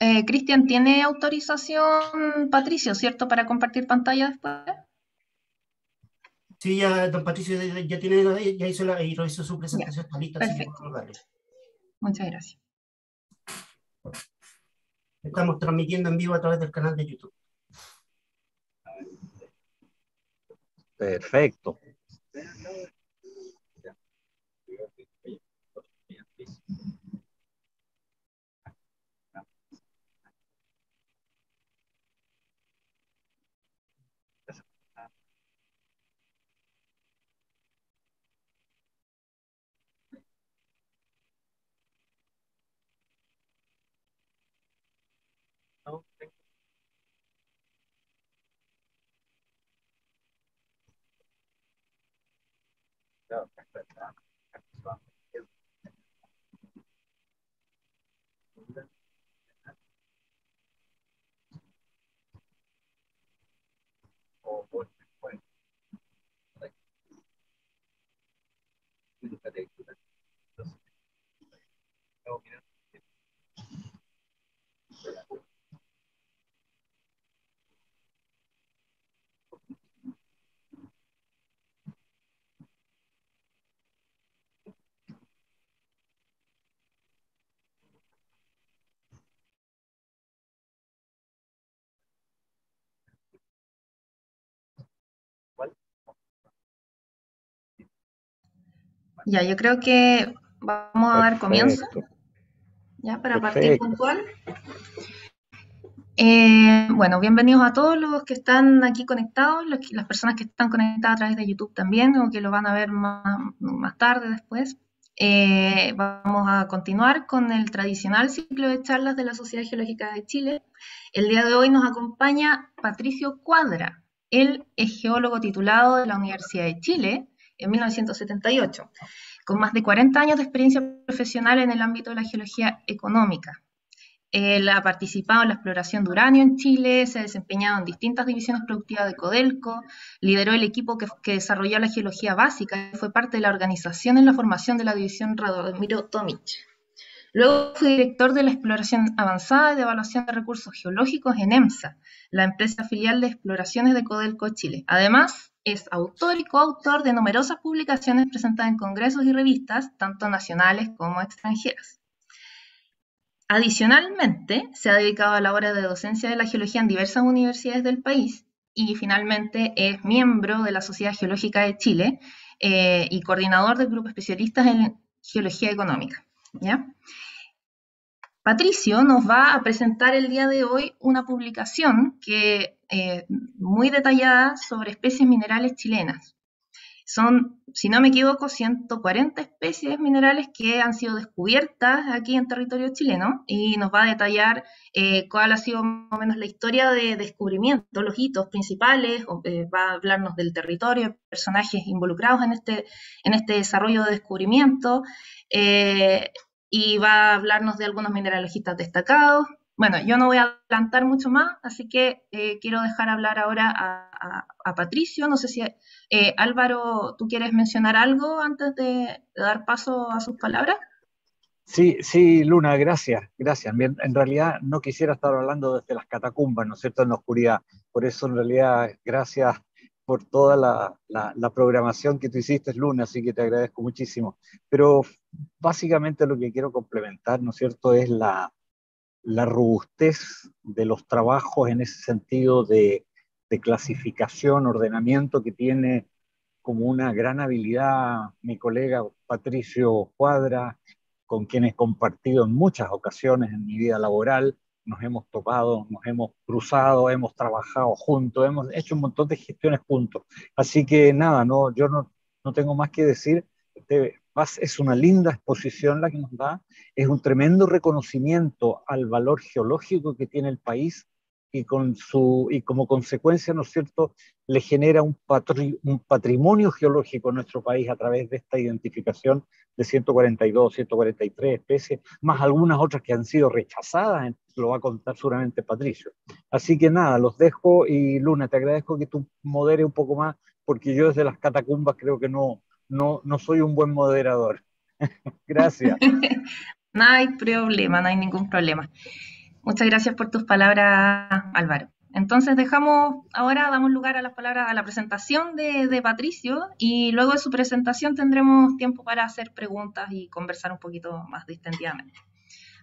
eh, Cristian, ¿tiene autorización, Patricio, cierto, para compartir pantalla después? Sí, ya don Patricio ya, tiene, ya hizo, la, hizo su presentación, está lista, así que Muchas gracias. Estamos transmitiendo en vivo a través del canal de YouTube. Perfecto. with them. Ya, yo creo que vamos a dar comienzo. Ya, para partir puntual. Eh, bueno, bienvenidos a todos los que están aquí conectados, las personas que están conectadas a través de YouTube también, o que lo van a ver más, tarde después. Eh, vamos a continuar con el tradicional ciclo de charlas de la Sociedad Geológica de Chile. El día de hoy nos acompaña Patricio Cuadra. Él es geólogo titulado de la Universidad de Chile en 1978, con más de 40 años de experiencia profesional en el ámbito de la geología económica. Él ha participado en la exploración de uranio en Chile, se ha desempeñado en distintas divisiones productivas de Codelco, lideró el equipo que, desarrolló la geología básica y fue parte de la organización en la formación de la división Radomiro Tomic. Luego fue director de la exploración avanzada y de evaluación de recursos geológicos en EMSA, la empresa filial de exploraciones de Codelco Chile. Además, es autor y coautor de numerosas publicaciones presentadas en congresos y revistas, tanto nacionales como extranjeras. Adicionalmente, se ha dedicado a la obra de docencia de la geología en diversas universidades del país y finalmente es miembro de la Sociedad Geológica de Chile eh, y coordinador del grupo especialistas en geología económica. Patricio nos va a presentar el día de hoy una publicación que eh, muy detallada sobre especies minerales chilenas. Son, si no me equivoco, 140 especies minerales que han sido descubiertas aquí en territorio chileno y nos va a detallar eh, cuál ha sido más o menos la historia de descubrimiento, los hitos principales, eh, va a hablarnos del territorio, personajes involucrados en este, en este desarrollo de descubrimiento y va a hablarnos de algunos mineralogistas destacados. Bueno, yo no voy a adelantar mucho más, así que eh, quiero dejar hablar ahora a, Patricio. No sé si eh, Álvaro, ¿tú quieres mencionar algo antes de, dar paso a sus palabras? Sí, sí, Luna, gracias, gracias. En realidad no quisiera estar hablando desde las catacumbas, ¿no es cierto?, en la oscuridad. Por eso, en realidad, gracias por toda la, programación que tú hiciste, Luna, así que te agradezco muchísimo. Pero básicamente lo que quiero complementar, ¿no es cierto?, es la, robustez de los trabajos en ese sentido de, de clasificación, ordenamiento que tiene como una gran habilidad mi colega Patricio Cuadra, con quien he compartido en muchas ocasiones en mi vida laboral, nos hemos topado, nos hemos cruzado, hemos trabajado juntos, hemos hecho un montón de gestiones juntos. Así que nada, no, yo no, no tengo más que decir. Es una linda exposición la que nos da, es un tremendo reconocimiento al valor geológico que tiene el país y, con su, y como consecuencia, ¿no es cierto?, le genera un, un patrimonio geológico en nuestro país a través de esta identificación de 142, 143 especies, más algunas otras que han sido rechazadas, lo va a contar seguramente Patricio. Así que nada, los dejo y Luna, te agradezco que tú modere un poco más, porque yo desde las catacumbas creo que no, no, no soy un buen moderador. Gracias. no hay problema, no hay ningún problema. Muchas gracias por tus palabras, Álvaro. Entonces dejamos, ahora damos lugar a las palabras, a la presentación de, de, Patricio y luego de su presentación tendremos tiempo para hacer preguntas y conversar un poquito más distendidamente.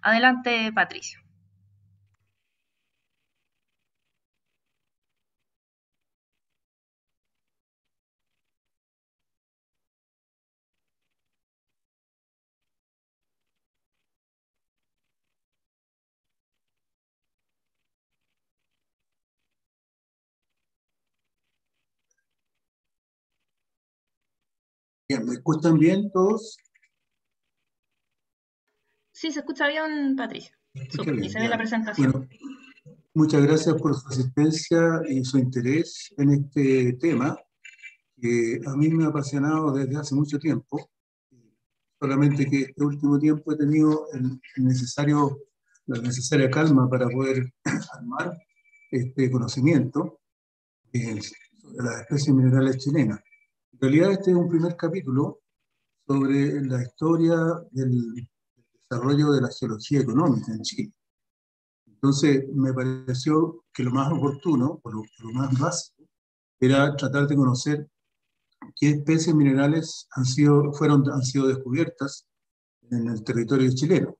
Adelante, Patricio. Bien, ¿me escuchan bien todos? Sí, se escucha bien, Patricio. y se ve la presentación. Bueno, muchas gracias por su asistencia y su interés en este tema, que a mí me ha apasionado desde hace mucho tiempo. Solamente que este último tiempo he tenido el necesario, la necesaria calma para poder armar este conocimiento sobre las especies minerales chilenas. En realidad este es un primer capítulo sobre la historia del desarrollo de la geología económica en Chile. Entonces me pareció que lo más oportuno, o lo, más básico, era tratar de conocer qué especies minerales han sido, fueron, han sido descubiertas en el territorio chileno.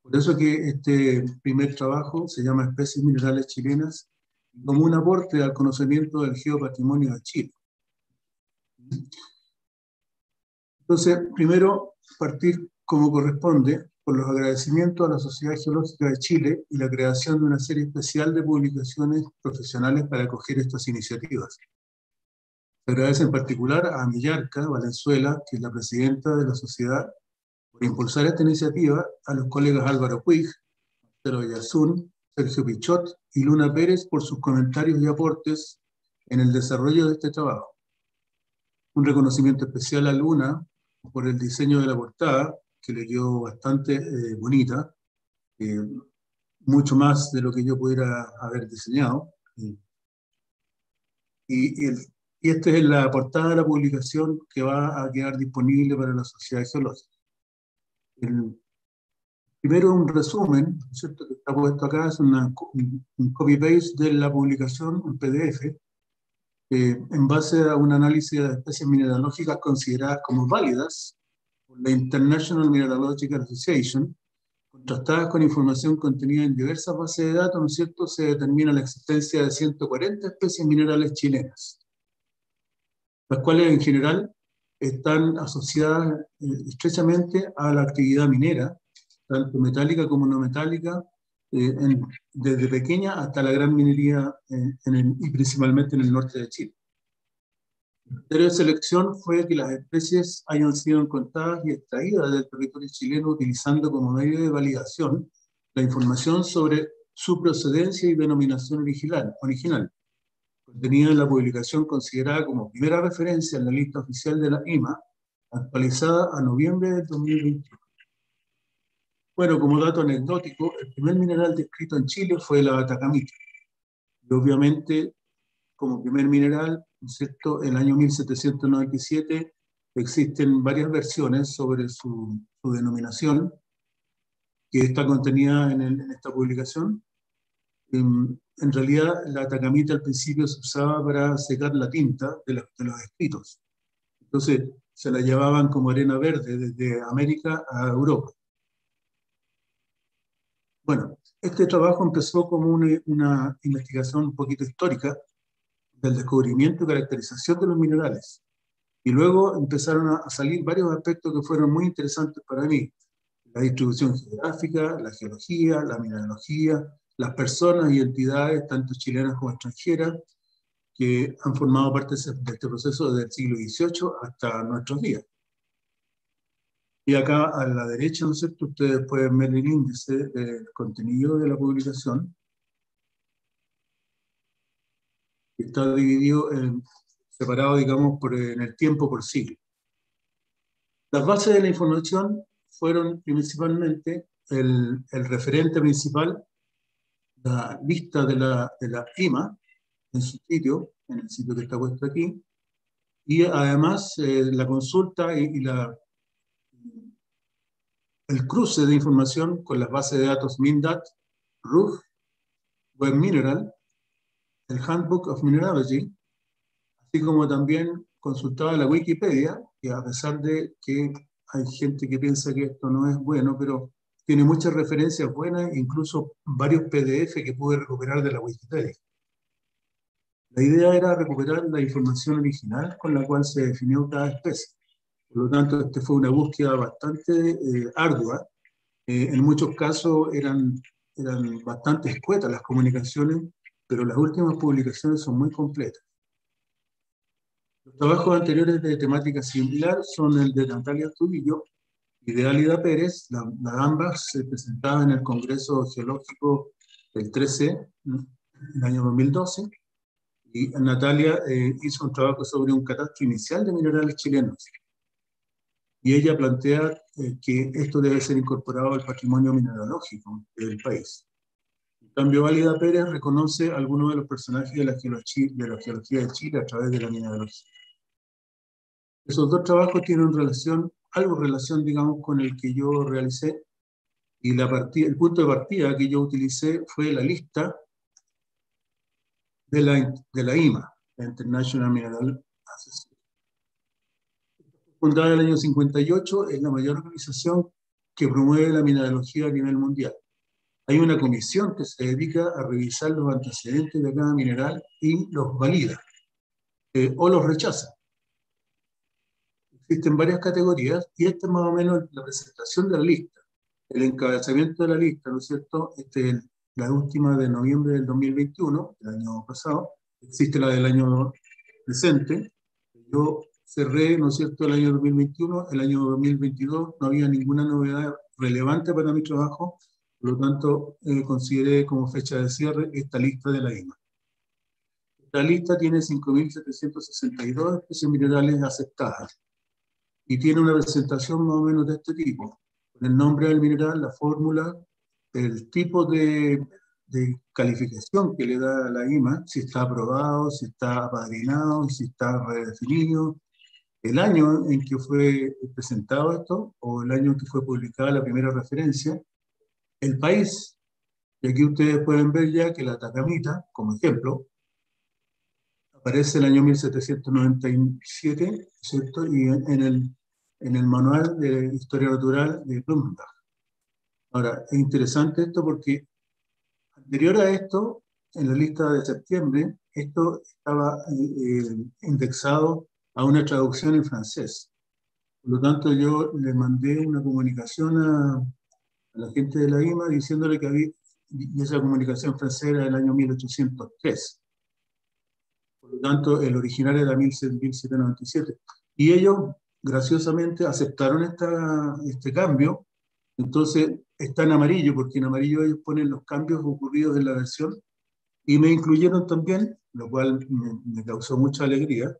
Por eso que este primer trabajo se llama Especies Minerales Chilenas como un aporte al conocimiento del geopatrimonio de Chile. Entonces, primero, partir como corresponde por los agradecimientos a la Sociedad Geológica de Chile y la creación de una serie especial de publicaciones profesionales para acoger estas iniciativas. Se agradece en particular a Millarca Valenzuela, que es la presidenta de la sociedad, por impulsar esta iniciativa, a los colegas Álvaro Puig, Marcelo Villazún, Sergio Pichot y Luna Pérez por sus comentarios y aportes en el desarrollo de este trabajo un reconocimiento especial a Luna por el diseño de la portada, que le quedó bastante eh, bonita, eh, mucho más de lo que yo pudiera haber diseñado. Y, y, esta es la portada de la publicación que va a quedar disponible para la sociedad geológica. El, primero un resumen, ¿cierto? que está puesto acá, es una, un copy-paste de la publicación en PDF, eh, en base a un análisis de especies mineralógicas consideradas como válidas por la International Mineralogical Association, contrastadas con información contenida en diversas bases de datos, ¿no es cierto?, se determina la existencia de 140 especies minerales chilenas, las cuales en general están asociadas eh, estrechamente a la actividad minera, tanto metálica como no metálica, eh, desde pequeña hasta la gran minería en y principalmente en el norte de Chile. El criterio de selección fue que las especies hayan sido encontradas y extraídas del territorio chileno utilizando como medio de validación la información sobre su procedencia y denominación original, original contenida en la publicación considerada como primera referencia en la lista oficial de la IMA, actualizada a noviembre de 2021. Bueno, como dato anecdótico, el primer mineral descrito en Chile fue la atacamita. Y obviamente, como primer mineral, ¿cierto? el año 1797 existen varias versiones sobre su, denominación, que está contenida en, esta publicación. En, realidad, la atacamita al principio se usaba para secar la tinta de, de los escritos. Entonces, se la llevaban como arena verde desde América a Europa. Bueno, este trabajo empezó como una, investigación un poquito histórica del descubrimiento y caracterización de los minerales. Y luego empezaron a, salir varios aspectos que fueron muy interesantes para mí. La distribución geográfica, la geología, la mineralogía, las personas y entidades, tanto chilenas como extranjeras, que han formado parte de este proceso desde el siglo XVIII hasta nuestros días. Y acá a la derecha, ¿no es cierto? Ustedes pueden ver el índice del contenido de la publicación. Está dividido, en, separado, digamos, por, en el tiempo por siglo. Las bases de la información fueron principalmente el, el referente principal, la lista de la, de la IMA en su sitio, en el sitio que está puesto aquí, y además eh, la consulta y, y la el cruce de información con las bases de datos MINDAT RUF, Web Mineral, el Handbook of Mineralogy, así como también consultaba la Wikipedia, que a pesar de que hay gente que piensa que esto no es bueno, pero tiene muchas referencias buenas, incluso varios PDF que pude recuperar de la Wikipedia. La idea era recuperar la información original con la cual se definió cada especie. Por lo tanto, esta fue una búsqueda bastante eh, ardua. Eh, en muchos casos eran, eran bastante escuetas las comunicaciones, pero las últimas publicaciones son muy completas. Los trabajos anteriores de temática similar son el de Natalia Turillo y de Álida Pérez. La, ambas se presentaban en el Congreso Geológico del 13, en el año 2012. Y Natalia eh, hizo un trabajo sobre un catastro inicial de minerales chilenos. Y ella plantea eh, que esto debe ser incorporado al patrimonio mineralógico del país. En cambio, Álida Pérez reconoce algunos de los personajes de la, de la geología de Chile a través de la mineralogía. Esos dos trabajos tienen relación, algo relación, digamos, con el que yo realicé. Y la partida, el punto de partida que yo utilicé fue la lista de la, de la IMA, la International Mineral Association. Fundada en el año 58, es la mayor organización que promueve la mineralogía a nivel mundial. Hay una comisión que se dedica a revisar los antecedentes de cada mineral y los valida eh, o los rechaza existen varias categorías y esta es más o menos la presentación de la lista, el encabezamiento de la lista, ¿no es cierto? Este es la última de noviembre del 2021, el año pasado, existe la del año presente, yo cerré, ¿no es cierto?, el año 2021, el año 2022 no había ninguna novedad relevante para mi trabajo, por lo tanto eh, consideré como fecha de cierre esta lista de la IMA. Esta lista tiene 5.762 especies minerales aceptadas y tiene una presentación más o menos de este tipo, con el nombre del mineral, la fórmula, el tipo de, de calificación que le da la IMA, si está aprobado, si está apadrinado, si está redefinido, el año en que fue presentado esto o el año en que fue publicada la primera referencia, el país, y aquí ustedes pueden ver ya que la Tacamita, como ejemplo, aparece el año 1797, ¿cierto? Y en el, en el manual de Historia Natural de Blumenbach. Ahora, es interesante esto porque anterior a esto, en la lista de septiembre, esto estaba eh, eh, indexado a una traducción en francés. Por lo tanto, yo le mandé una comunicación a, a la gente de la IMA diciéndole que había, y esa comunicación francesa era del año 1803 por lo tanto el original era 1797. Y ellos graciosamente aceptaron esta, este cambio, entonces está en amarillo, porque en amarillo ellos ponen los cambios ocurridos en la versión, y me incluyeron también, lo cual me, causó mucha alegría,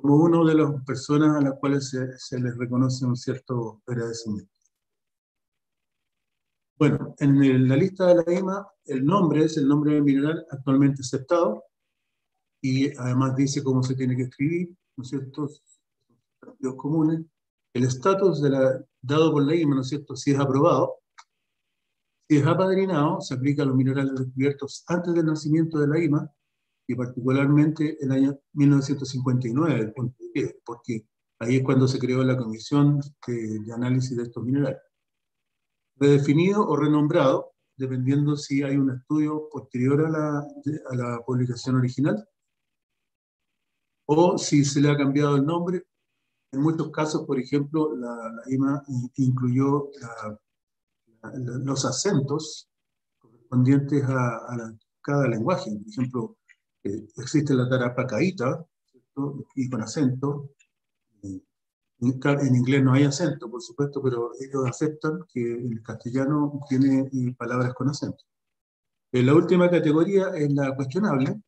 como una de las personas a las cuales se, se les reconoce un cierto agradecimiento. Bueno, en la lista de la EMA, el nombre es el nombre del mineral actualmente aceptado, y además dice cómo se tiene que escribir, ¿no es cierto? Los comunes. El estatus dado por la IMA, ¿no es cierto? Si es aprobado, si es apadrinado, se aplica a los minerales descubiertos antes del nacimiento de la IMA y particularmente el año 1959, porque ahí es cuando se creó la comisión de, análisis de estos minerales. Redefinido o renombrado, dependiendo si hay un estudio posterior a la, a la publicación original, o si se le ha cambiado el nombre. En muchos casos, por ejemplo, la, IMA incluyó los acentos correspondientes a, cada lenguaje. Por ejemplo, eh, existe la tarapacaíta, y con acento. En inglés no hay acento, por supuesto, pero ellos aceptan que el castellano tiene eh, palabras con acento. Eh, la última categoría es la cuestionable,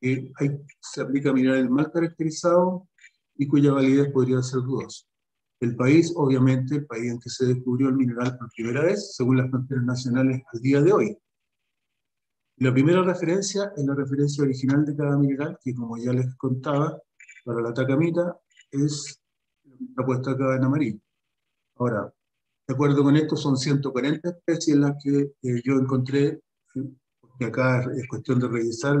que hay, se aplica a minerales mal caracterizados y cuya validez podría ser dudosa. El país, obviamente, el país en que se descubrió el mineral por primera vez, según las fronteras nacionales al día de hoy. La primera referencia es la referencia original de cada mineral, que como ya les contaba, para la tacamita es la puesta acá en amarillo. Ahora, de acuerdo con esto, son 140 especies las que eh, yo encontré porque acá es cuestión de revisar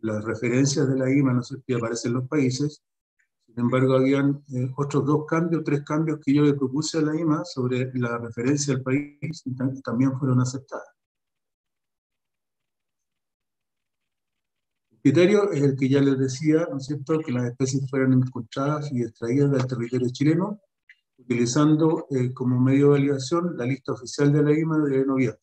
las referencias de la IMA, no sé si aparecen los países. Sin embargo, habían eh, otros dos cambios, tres cambios que yo le propuse a la IMA sobre la referencia al país y también fueron aceptadas. El criterio es el que ya les decía, ¿no es cierto?, que las especies fueran encontradas y extraídas del territorio chileno, utilizando eh, como medio de validación la lista oficial de la IMA de noviembre.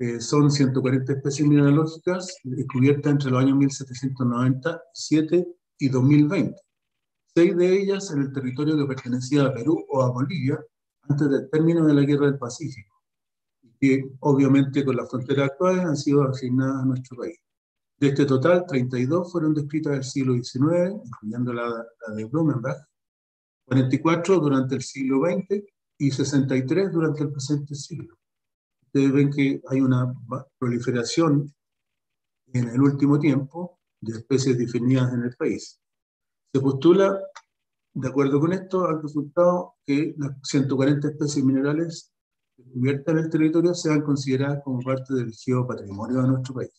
Eh, son 140 especies mineralógicas descubiertas entre los años 1797 y 2020. Seis de ellas en el territorio que pertenecía a Perú o a Bolivia antes del término de la Guerra del Pacífico, que obviamente con las fronteras actuales han sido asignadas a nuestro país. De este total, 32 fueron descritas del siglo XIX, incluyendo la, la de Blumenbach, 44 durante el siglo XX y 63 durante el presente siglo ustedes ven que hay una proliferación en el último tiempo de especies definidas en el país. Se postula, de acuerdo con esto, al resultado que las 140 especies minerales descubiertas en el territorio sean consideradas como parte del geopatrimonio de nuestro país.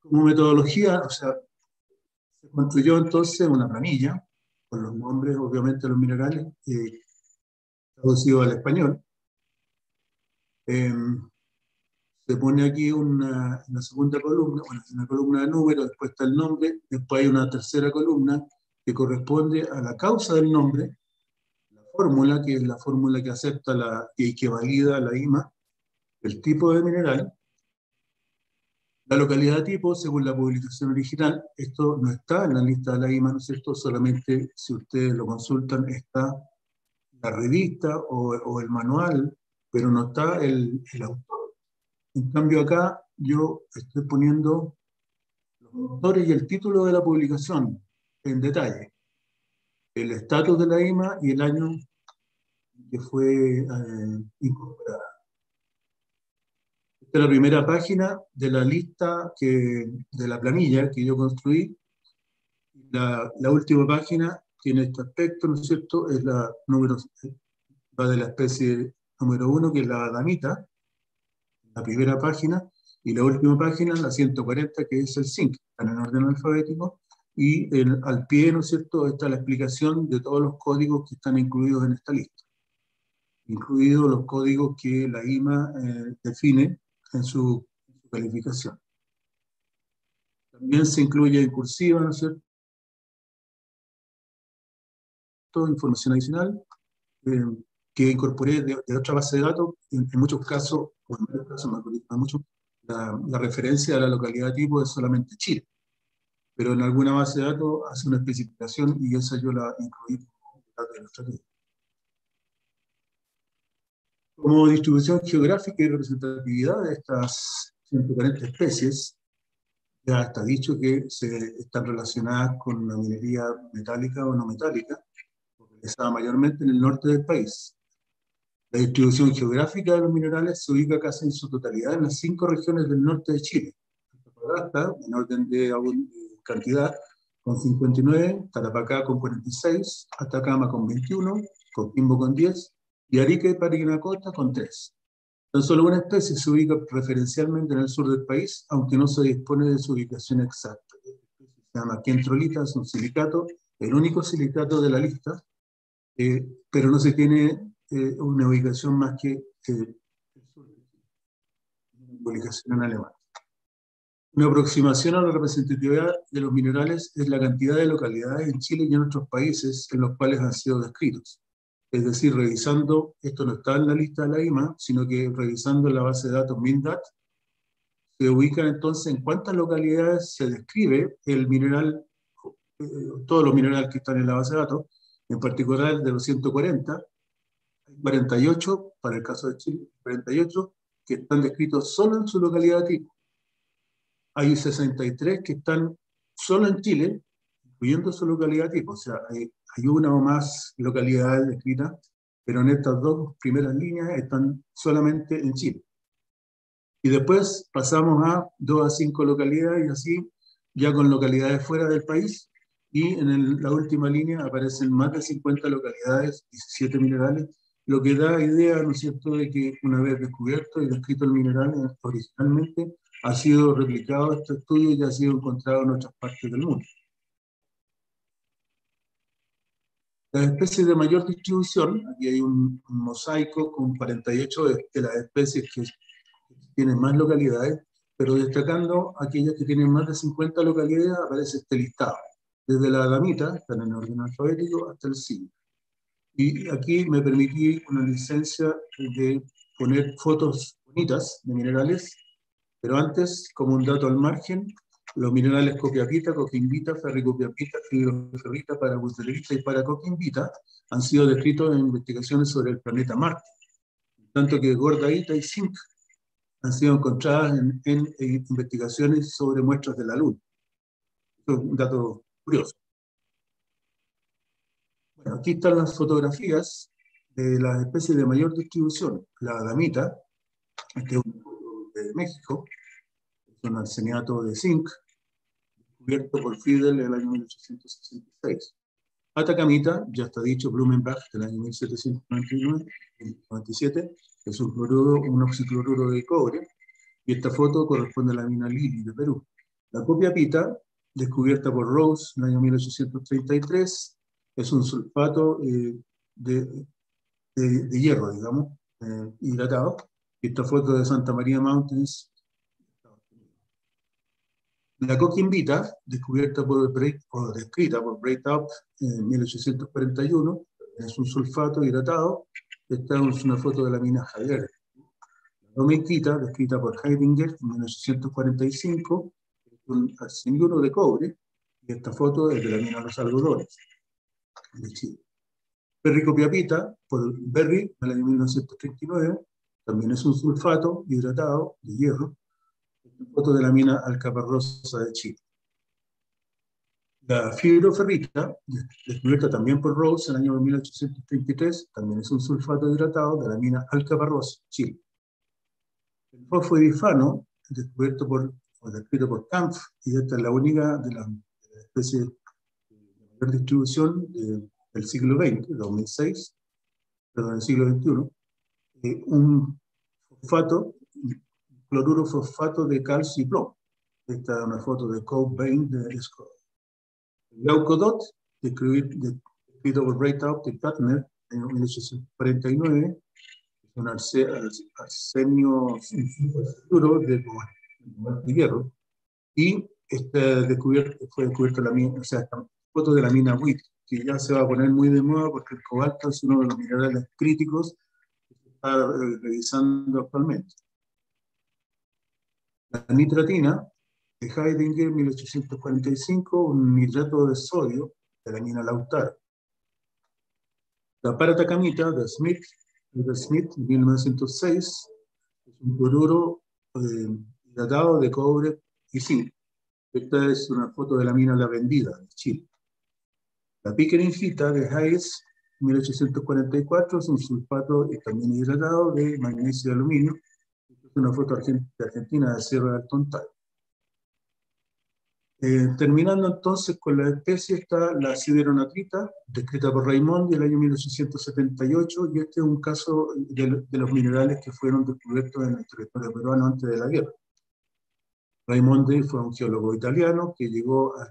Como metodología, o sea, se construyó entonces una planilla con los nombres, obviamente, de los minerales, eh, traducidos al español, Em, se pone aquí una, una, segunda columna, bueno, una columna de números, después está el nombre, después hay una tercera columna que corresponde a la causa del nombre, fórmula, que es la fórmula que acepta la, y que valida la IMA, el tipo de mineral, la localidad tipo, según la publicación original, esto no está en la lista de la IMA, ¿no es cierto? Solamente si ustedes lo consultan está la revista o, o el manual pero no está el, el autor. En cambio acá yo estoy poniendo los autores y el título de la publicación en detalle, el estatus de la IMA y el año que fue eh, incorporada. Esta es la primera página de la lista que, de la planilla que yo construí. La, la última página tiene este aspecto, ¿no es cierto? Es la número, va de la especie número uno, que es la damita, la primera página, y la última página, la 140, que es el zinc, están en orden alfabético, y al pie, ¿no es cierto?, está la explicación de todos los códigos que están incluidos en esta lista, incluidos los códigos que la IMA eh, define en su, calificación. También se incluye en cursiva, ¿no es cierto?, información adicional. Eh, que incorporé de, otra base de datos, en, muchos casos, o en varios casos, mucho, la, la, referencia a la localidad tipo es solamente Chile. Pero en alguna base de datos hace una especificación y esa yo la incluí como dato ilustrativo. Como distribución geográfica y representatividad de estas 140 especies, ya está dicho que se están relacionadas con la minería metálica o no metálica, realizada mayormente en el norte del país, la distribución geográfica de los minerales se ubica casi en su totalidad en las cinco regiones del norte de Chile. en orden de cantidad, con 59, Tarapacá con 46, Atacama con 21, Coquimbo con 10 y Arica y Parinacota con 3. Tan solo una especie se ubica preferencialmente en el sur del país, aunque no se dispone de su ubicación exacta. Se llama Kentrolita, es un silicato, el único silicato de la lista, eh, pero no se tiene eh, una ubicación más que eh, publicación en alemán. Una aproximación a la representatividad de los minerales es la cantidad de localidades en Chile y en otros países en los cuales han sido descritos. Es decir, revisando, esto no está en la lista de la IMA, sino que revisando la base de datos MINDAT, se ubican entonces en cuántas localidades se describe el mineral, eh, todos los minerales que están en la base de datos, en particular de los 140, 48, para el caso de Chile, 48 que están descritos solo en su localidad tipo. Hay 63 que están solo en Chile, incluyendo su localidad tipo. O sea, hay, hay una o más localidades descritas, pero en estas dos primeras líneas están solamente en Chile. Y después pasamos a 2 a 5 localidades y así, ya con localidades fuera del país. Y en la última línea aparecen más de 50 localidades, 17 minerales, lo que da idea, ¿no es cierto?, de que una vez descubierto y descrito el mineral originalmente, ha sido replicado este estudio y ha sido encontrado en otras partes del mundo. Las especies de mayor distribución, aquí hay un, mosaico con 48 de, las especies que tienen más localidades, pero destacando aquellas que tienen más de 50 localidades, aparece este listado, desde la damita, están en orden alfabético, hasta el zinc. Y aquí me permití una licencia de poner fotos bonitas de minerales, pero antes, como un dato al margen, los minerales copiapita, coquimbita, ferricopiapita, fibroferrita, parabuterita y paracoquimbita han sido descritos en investigaciones sobre el planeta Marte, tanto que gordaíta y zinc han sido encontradas en, en investigaciones sobre muestras de la Luna. es un dato curioso aquí están las fotografías de las especies de mayor distribución. La damita, este es un de México, es un arseniato de zinc, descubierto por Fidel en el año 1866. Atacamita, ya está dicho, Blumenbach, del año 1797, es un cloruro, un oxicloruro de cobre, y esta foto corresponde a la mina Lili de Perú. La copia pita, descubierta por Rose en el año 1833, es un sulfato eh, de, de, hierro, digamos, eh, hidratado. Esta foto de Santa María Mountains. La coquimbita, descubierta por o descrita por Breakup en 1841, es un sulfato hidratado. Esta es una foto de la mina Javier. La domequita, descrita por Heidinger en 1845, es un arsenuro de cobre. Y esta foto es de la mina Los Algodones de Chile. Perricopiapita, por Berry, en el año 1939, también es un sulfato hidratado de hierro, foto de la mina Alcaparrosa de Chile. La fibroferrita, descubierta también por Rose en el año 1833, también es un sulfato hidratado de la mina Alcaparrosa, Chile. El fosfodifano, descubierto por, o descrito por Kampf, y esta es la única de las especies distribución del siglo XX, 2006, perdón, del siglo XXI, un fosfato, cloruro fosfato de calcio y plomo. Esta es una foto de Cole Bain de Scott. Leucodot, descrito por Breithaupt y Plattner en 1849, es un arsenio duro de, de hierro, y este descubierto, fue descubierto la misma, o sea, foto de la mina WIT, que ya se va a poner muy de moda porque el cobalto es uno de los minerales críticos está eh, revisando actualmente. La nitratina de Heidinger 1845, un nitrato de sodio de la mina Lautaro. La paratacamita de Smith, de Smith 1906, es un cloruro eh, hidratado de cobre y zinc. Esta es una foto de la mina La Vendida, de Chile. La piqueringita de Hayes, 1844, es un sulfato también hidratado de magnesio y aluminio. Esta es una foto de Argentina de Sierra del Tontay. Eh, terminando entonces con la especie está la sideronatrita, descrita por Raimondi en el año 1878, y este es un caso de, de, los minerales que fueron descubiertos en el territorio peruano antes de la guerra. Raimondi fue un geólogo italiano que llegó a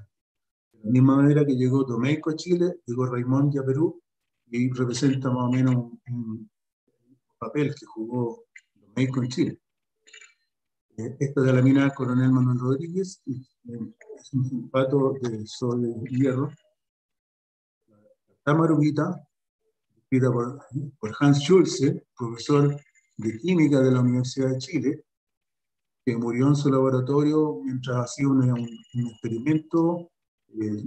de la misma manera que llegó Domeico a Chile, llegó Raimondi a Perú, y representa más o menos un, papel que jugó Domeico en Chile. Eh, esta de la mina Coronel Manuel Rodríguez, eh, es un sulfato de sodio y hierro. La marubita, escrita por, por Hans Schulze, profesor de química de la Universidad de Chile, que murió en su laboratorio mientras hacía un, un experimento eh,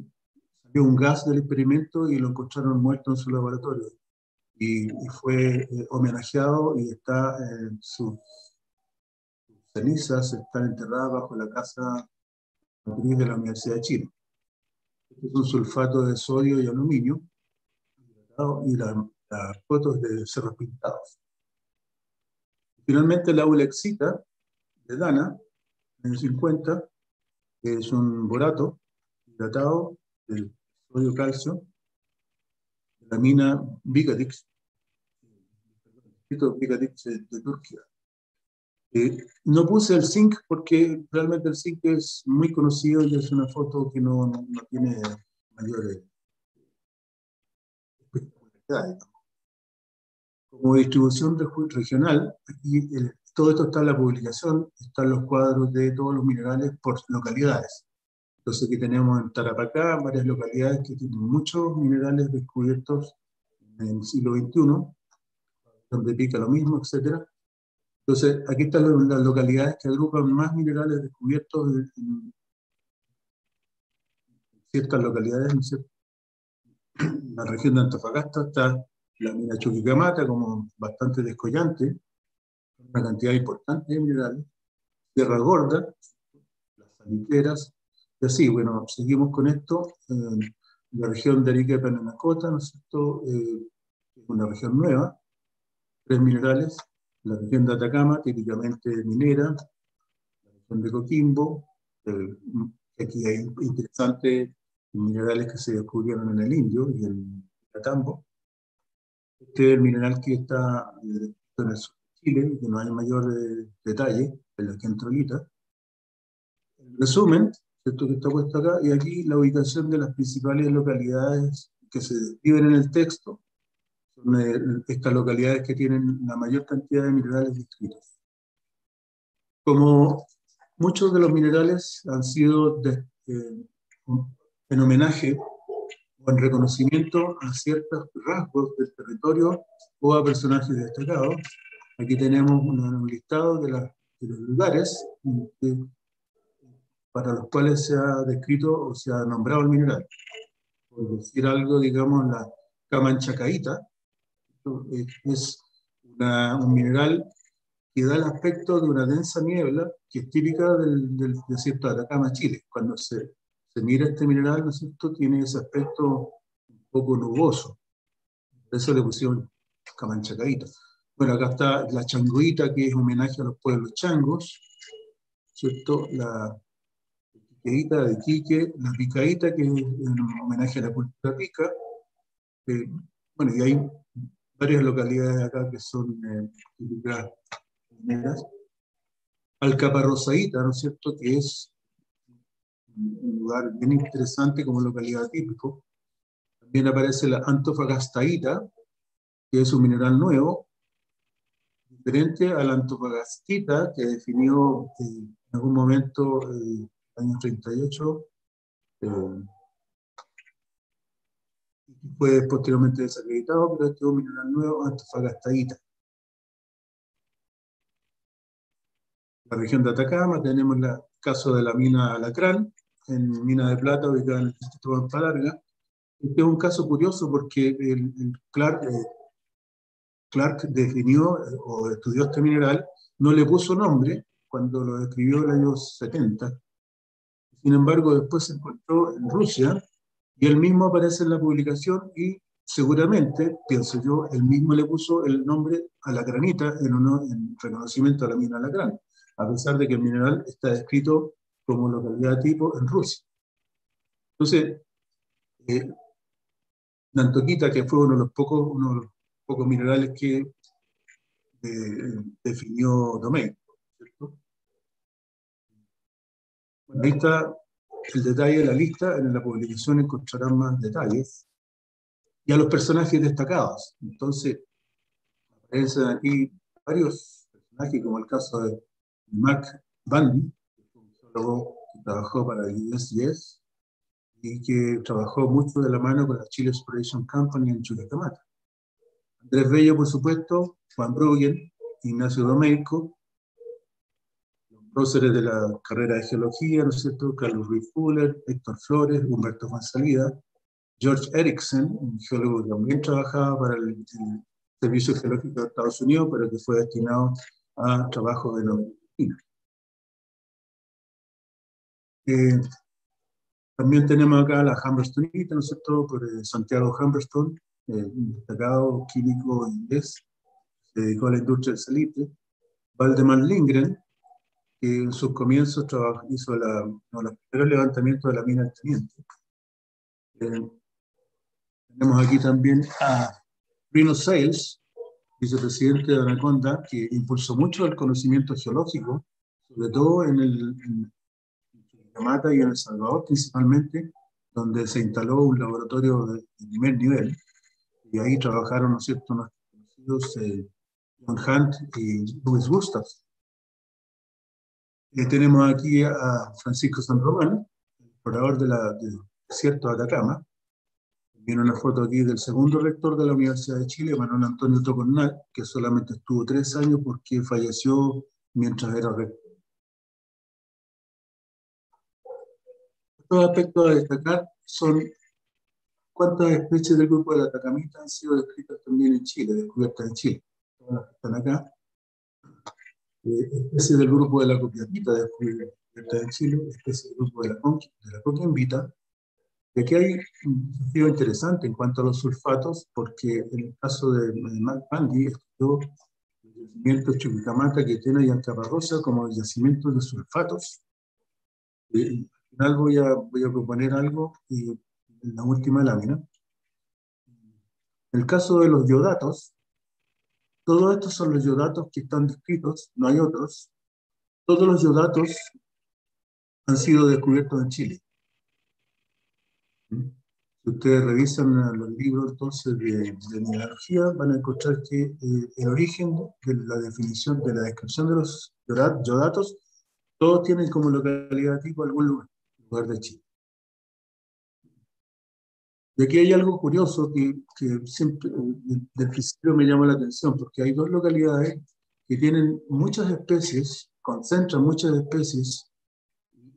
salió un gas del experimento y lo encontraron muerto en su laboratorio. Y, fue eh, homenajeado y está en sus, cenizas están enterradas bajo la casa de la Universidad de Chile. Este es un sulfato de sodio y aluminio y las fotos de cerros pintados. Finalmente la ulexita de Dana, en el 50, que es un borato, hidratado del sodio calcio de la mina Bigadix distrito de Turquía. Eh, no puse el zinc porque realmente el zinc es muy conocido y es una foto que no, no, tiene mayores Como distribución regional, aquí todo esto está en la publicación, están los cuadros de todos los minerales por localidades. Entonces aquí tenemos en Tarapacá varias localidades que tienen muchos minerales descubiertos en el siglo XXI, donde pica lo mismo, etcétera entonces, aquí están las localidades que agrupan más minerales descubiertos en ciertas localidades. En la región de Antofagasta está la mina Chuquicamata como bastante descollante, una cantidad importante de minerales. Tierra Gorda, las saliqueras, y así, bueno, seguimos con esto. en la región de Arica y Panamacota, ¿no es cierto? Eh, una región nueva, tres minerales, la región de Atacama, típicamente minera, la región de Coquimbo, aquí hay interesantes minerales que se descubrieron en el Indio y en Catambo. Este es el mineral que está en el sur de Chile, que no hay mayor eh, detalle, en la quentrolita. En resumen, esto que está puesto acá, y aquí la ubicación de las principales localidades que se describen en el texto, son eh, estas localidades que tienen la mayor cantidad de minerales descritos. Como muchos de los minerales han sido eh, en homenaje o en reconocimiento a ciertos rasgos del territorio o a personajes destacados, aquí tenemos un, listado de, de, los lugares para los cuales se ha descrito o se ha nombrado el mineral. Por decir algo, digamos, la Camanchacaíta, es un mineral que da el aspecto de una densa niebla que es típica del, desierto de Atacama, Chile. Cuando se, se mira este mineral, ¿no es cierto?, tiene ese aspecto un poco nuboso. Por eso le pusieron camanchacaíta. Bueno, acá está la changuita, que es homenaje a los pueblos changos, ¿cierto? La piqueíta de Quique, la picadita, que es un homenaje a la cultura pica. Eh, bueno, y hay varias localidades acá que son eh, mineras. Alcaparrosaíta, ¿no es cierto?, que es un lugar bien interesante como localidad típico. También aparece la Antofagastaíta, que es un mineral nuevo, diferente a la Antofagastita, que definió eh, en algún momento, en eh, el año 38, fue posteriormente desacreditado, pero este es un mineral nuevo, Antofagastaíta. La región de Atacama tenemos el caso de la mina Alacrán, en mina de plata ubicada en el distrito de Palarga. Este es un caso curioso porque el, Clark, eh, Clark, definió eh, o estudió este mineral, no le puso nombre cuando lo describió en el año 70. Sin embargo, después se encontró en Rusia y él mismo aparece en la publicación y seguramente, pienso yo, él mismo le puso el nombre a la granita en, en reconocimiento a la mina Alacrán, a pesar de que el mineral está descrito como localidad tipo en Rusia. Entonces, eh, Nantoquita, que fue uno de los pocos, uno pocos minerales que eh, definió Domey, ¿cierto? Bueno, ahí está el detalle de la lista, en la publicación encontrarán más detalles, y a los personajes destacados. Entonces, aparecen aquí varios personajes, como el caso de Mark Bundy, un que trabajó para el USGS y que trabajó mucho de la mano con la Chile Exploration Company en Chuquicamata. Andrés Bello, por supuesto, Juan Bruggen, Ignacio Domenico, próceres de la carrera de geología, ¿no es cierto? Carlos Ruiz Fuller, Héctor Flores, Humberto Salida, George Erickson, un geólogo que también trabajaba para el, Servicio Geológico de Estados Unidos, pero que fue destinado a trabajo de la. Eh, también tenemos acá la Humberstonita, ¿no es cierto?, por eh, Santiago Humberstone, eh, un destacado químico inglés, se dedicó a la industria del salitre. Valdemar Lindgren, que en sus comienzos hizo la, los primeros levantamientos de la mina del Teniente. Eh, tenemos aquí también a Rino Sales, vicepresidente de Anaconda, que impulsó mucho el conocimiento geológico, sobre todo en el y en El Salvador principalmente, donde se instaló un laboratorio de, de primer nivel, y ahí trabajaron, ¿no es cierto?, nuestros conocidos eh, John Hunt y Luis Gustav. Y tenemos aquí a Francisco San Román, explorador del desierto de Atacama, Viene una foto aquí del segundo rector de la Universidad de Chile, Manuel Antonio Tocornal, que solamente estuvo tres años porque falleció mientras era rector. Otros aspectos a destacar son cuántas especies del grupo de la tacamita han sido descritas también en Chile, descubiertas en Chile. Todas están acá. Eh, especies del grupo de la copiapita descubiertas en Chile, especies del grupo de la, de la coquiambita, y aquí hay un desafío interesante en cuanto a los sulfatos, porque en el caso de, de Mac Pandi estudió el yacimiento Chuquicamata, Quetena y Alcaparrosa como yacimientos de sulfatos. Y al final voy a, voy a proponer algo y, en la última lámina. En el caso de los yodatos, todos estos son los yodatos que están descritos, no hay otros. Todos los yodatos han sido descubiertos en Chile. Si ustedes revisan los libros entonces de, de mineralogía, van a encontrar que eh, el origen de la definición, de la descripción de los yodatos, todos tienen como localidad tipo algún lugar, lugar de Chile. Y aquí hay algo curioso que, que siempre del principio me llama la atención, porque hay dos localidades que tienen muchas especies, concentran muchas especies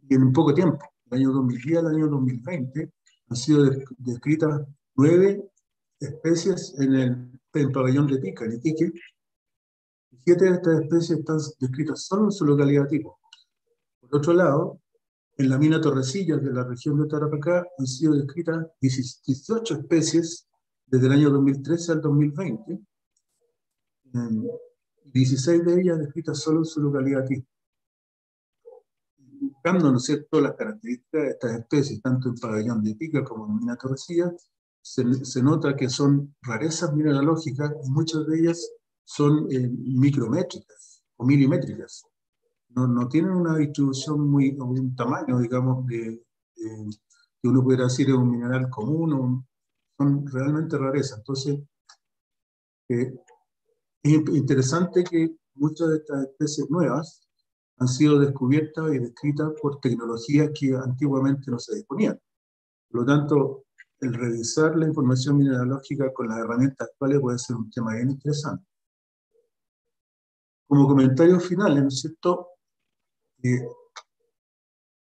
en poco tiempo, el año 2010 al año 2020, han sido descritas nueve especies en el, pabellón de Pica, en Iquique. Siete de estas especies están descritas solo en su localidad tipo. Por otro lado, en la mina Torrecillas de la región de Tarapacá han sido descritas 18 especies desde el año 2013 al 2020. 16 de ellas descritas solo en su localidad tipo buscando, ¿no es cierto?, las características de estas especies, tanto en pabellón de pica como en mina torrecilla, se, se, nota que son rarezas mineralógicas y muchas de ellas son eh, micrométricas o milimétricas. No, no, tienen una distribución muy, o un tamaño, digamos, que uno pudiera decir es un mineral común, o, son realmente rarezas. Entonces, eh, es interesante que muchas de estas especies nuevas han sido descubiertas y descritas por tecnologías que antiguamente no se disponían. Por lo tanto, el revisar la información mineralógica con las herramientas actuales puede ser un tema bien interesante. Como comentario final, ¿no es cierto? Eh,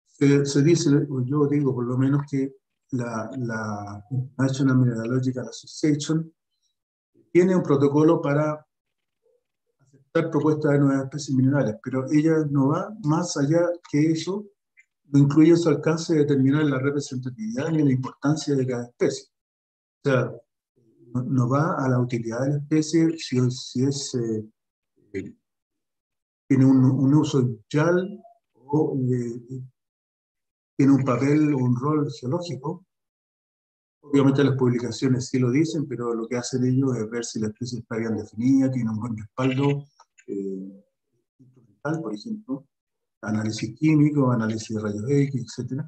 se, se, dice, yo digo por lo menos que la, la National Mineralogical Association tiene un protocolo para propuestas de nuevas especies minerales, pero ella no va más allá que eso, no incluye su alcance de determinar la representatividad ni la importancia de cada especie. O sea, no, va a la utilidad de la especie si, si es, eh, tiene un, un, uso industrial o eh, tiene un papel o un rol geológico. Obviamente las publicaciones sí lo dicen, pero lo que hacen ellos es ver si la especie está bien definida, tiene un buen respaldo eh, por ejemplo, análisis químico, análisis de rayos X, etc.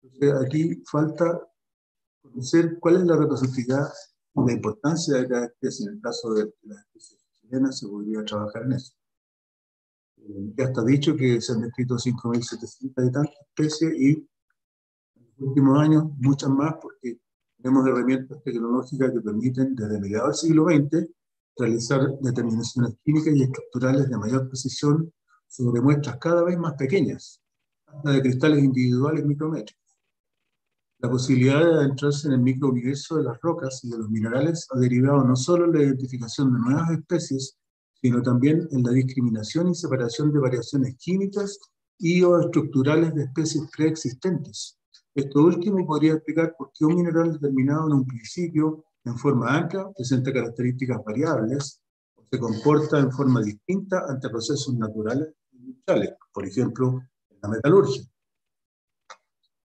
Entonces, aquí falta conocer cuál es la representatividad y la importancia de cada especie. En el caso de las especies chilenas, se podría trabajar en eso. Ya está dicho que se han descrito 5.700 y tantas especies y en los últimos años muchas más porque tenemos herramientas tecnológicas que permiten desde mediados del siglo XX realizar determinaciones químicas y estructurales de mayor precisión sobre muestras cada vez más pequeñas, hasta de cristales individuales micrométricos. La posibilidad de adentrarse en el microuniverso de las rocas y de los minerales ha derivado no solo en la identificación de nuevas especies, sino también en la discriminación y separación de variaciones químicas y o estructurales de especies preexistentes. Esto último podría explicar por qué un mineral determinado en un principio en forma amplia, presenta características variables, o se comporta en forma distinta ante procesos naturales y industriales, por ejemplo, en la metalurgia.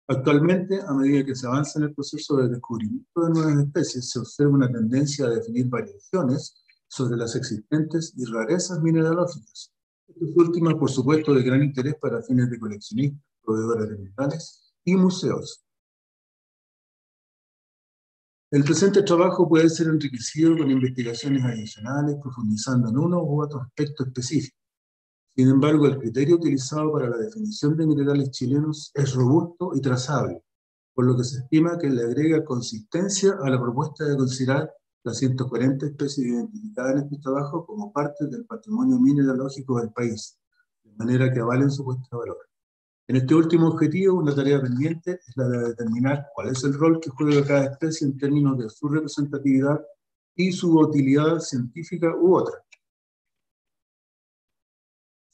Actualmente, a medida que se avanza en el proceso de descubrimiento de nuevas especies, se observa una tendencia a definir variaciones sobre las existentes y rarezas mineralógicas. Estas últimas, por supuesto, de gran interés para fines de coleccionistas, proveedores de metales y museos. El presente trabajo puede ser enriquecido con investigaciones adicionales, profundizando en uno u otro aspecto específico. Sin embargo, el criterio utilizado para la definición de minerales chilenos es robusto y trazable, por lo que se estima que le agrega consistencia a la propuesta de considerar las 140 especies identificadas en este trabajo como parte del patrimonio mineralógico del país, de manera que avalen su puesta de valor. En este último objetivo, una tarea pendiente es la de determinar cuál es el rol que juega cada especie en términos de su representatividad y su utilidad científica u otra.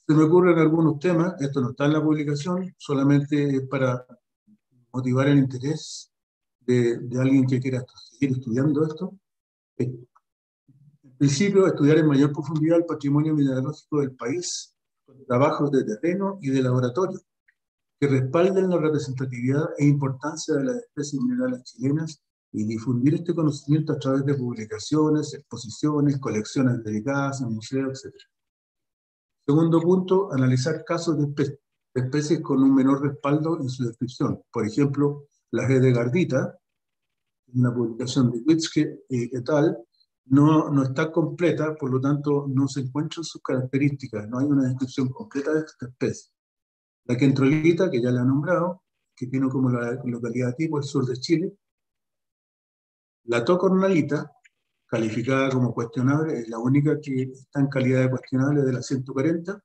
Se me ocurren algunos temas, esto no está en la publicación, solamente para motivar el interés de, de alguien que quiera seguir estudiando esto. En principio, estudiar en mayor profundidad el patrimonio mineralógico del país, con trabajos de terreno y de laboratorio, que respalden la representatividad e importancia de las especies minerales chilenas y difundir este conocimiento a través de publicaciones, exposiciones, colecciones dedicadas en museos, etc. Segundo punto, analizar casos de, especies con un menor respaldo en su descripción. Por ejemplo, la Gardita, una publicación de Witzke et al., no, no está completa, por lo tanto no se encuentran sus características, no hay una descripción completa de esta especie. La Kentrolita, que ya la he nombrado, que tiene como la localidad tipo el sur de Chile. La Tocornalita, calificada como cuestionable, es la única que está en calidad de cuestionable de la 140.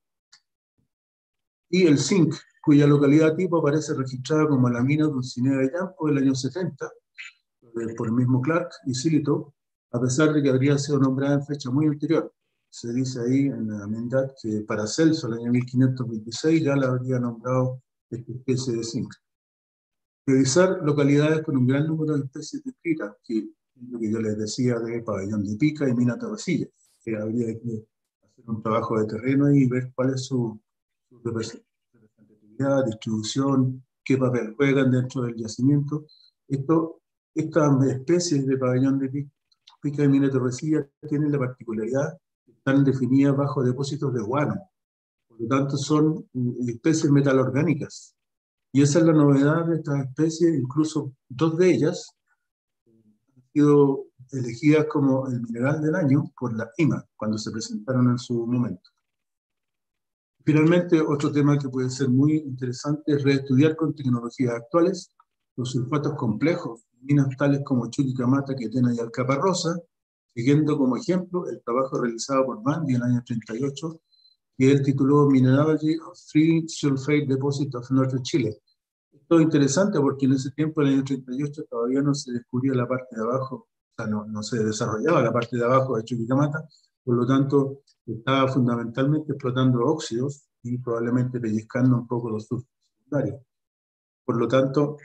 Y el zinc, cuya localidad tipo aparece registrada como la mina Dulcinea de Llampo del año 70, eh, por el mismo Clark y Silito, a pesar de que habría sido nombrada en fecha muy anterior. Se dice ahí en la amendad que para Celso, el año 1526, ya la habría nombrado esta especie de zinc. Revisar localidades con un gran número de especies descritas, que es lo que yo les decía de pabellón de pica y mina tabacilla, que habría que hacer un trabajo de terreno y ver cuál es su, su representatividad, distribución, qué papel juegan dentro del yacimiento. Esto estas especies de pabellón de pica y mina torrecilla tienen la particularidad que están definidas bajo depósitos de guano. Por lo tanto, son mm, especies metalorgánicas. Y esa es la novedad de estas especies, incluso dos de ellas han sido elegidas como el mineral del año por la IMA, cuando se presentaron en su momento. Finalmente, otro tema que puede ser muy interesante es reestudiar con tecnologías actuales los sulfatos complejos minas tales como Chuquicamata, Quetena y Alcaparrosa, siguiendo como ejemplo el trabajo realizado por Bandi en el año 38, que él tituló Mineralogy of Three Sulfate Deposits of North Chile. Esto es interesante porque en ese tiempo, en el año 38, todavía no se descubría la parte de abajo, o sea, no, no se desarrollaba la parte de abajo de Chuquicamata, por lo tanto, estaba fundamentalmente explotando óxidos y probablemente pellizcando un poco los sulfatos secundarios. Por lo tanto,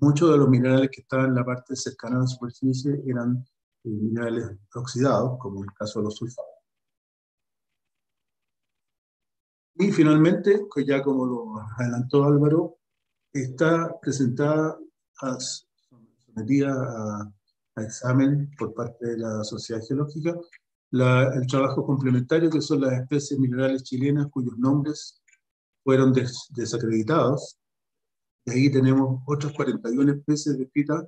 muchos de los minerales que estaban en la parte cercana a la superficie eran eh, minerales oxidados, como el caso de los sulfatos. Y finalmente, pues ya como lo adelantó Álvaro, está presentada, sometida a, examen por parte de la Sociedad Geológica, el trabajo complementario que son las especies minerales chilenas cuyos nombres fueron desacreditados y ahí tenemos otras 41 especies descritas,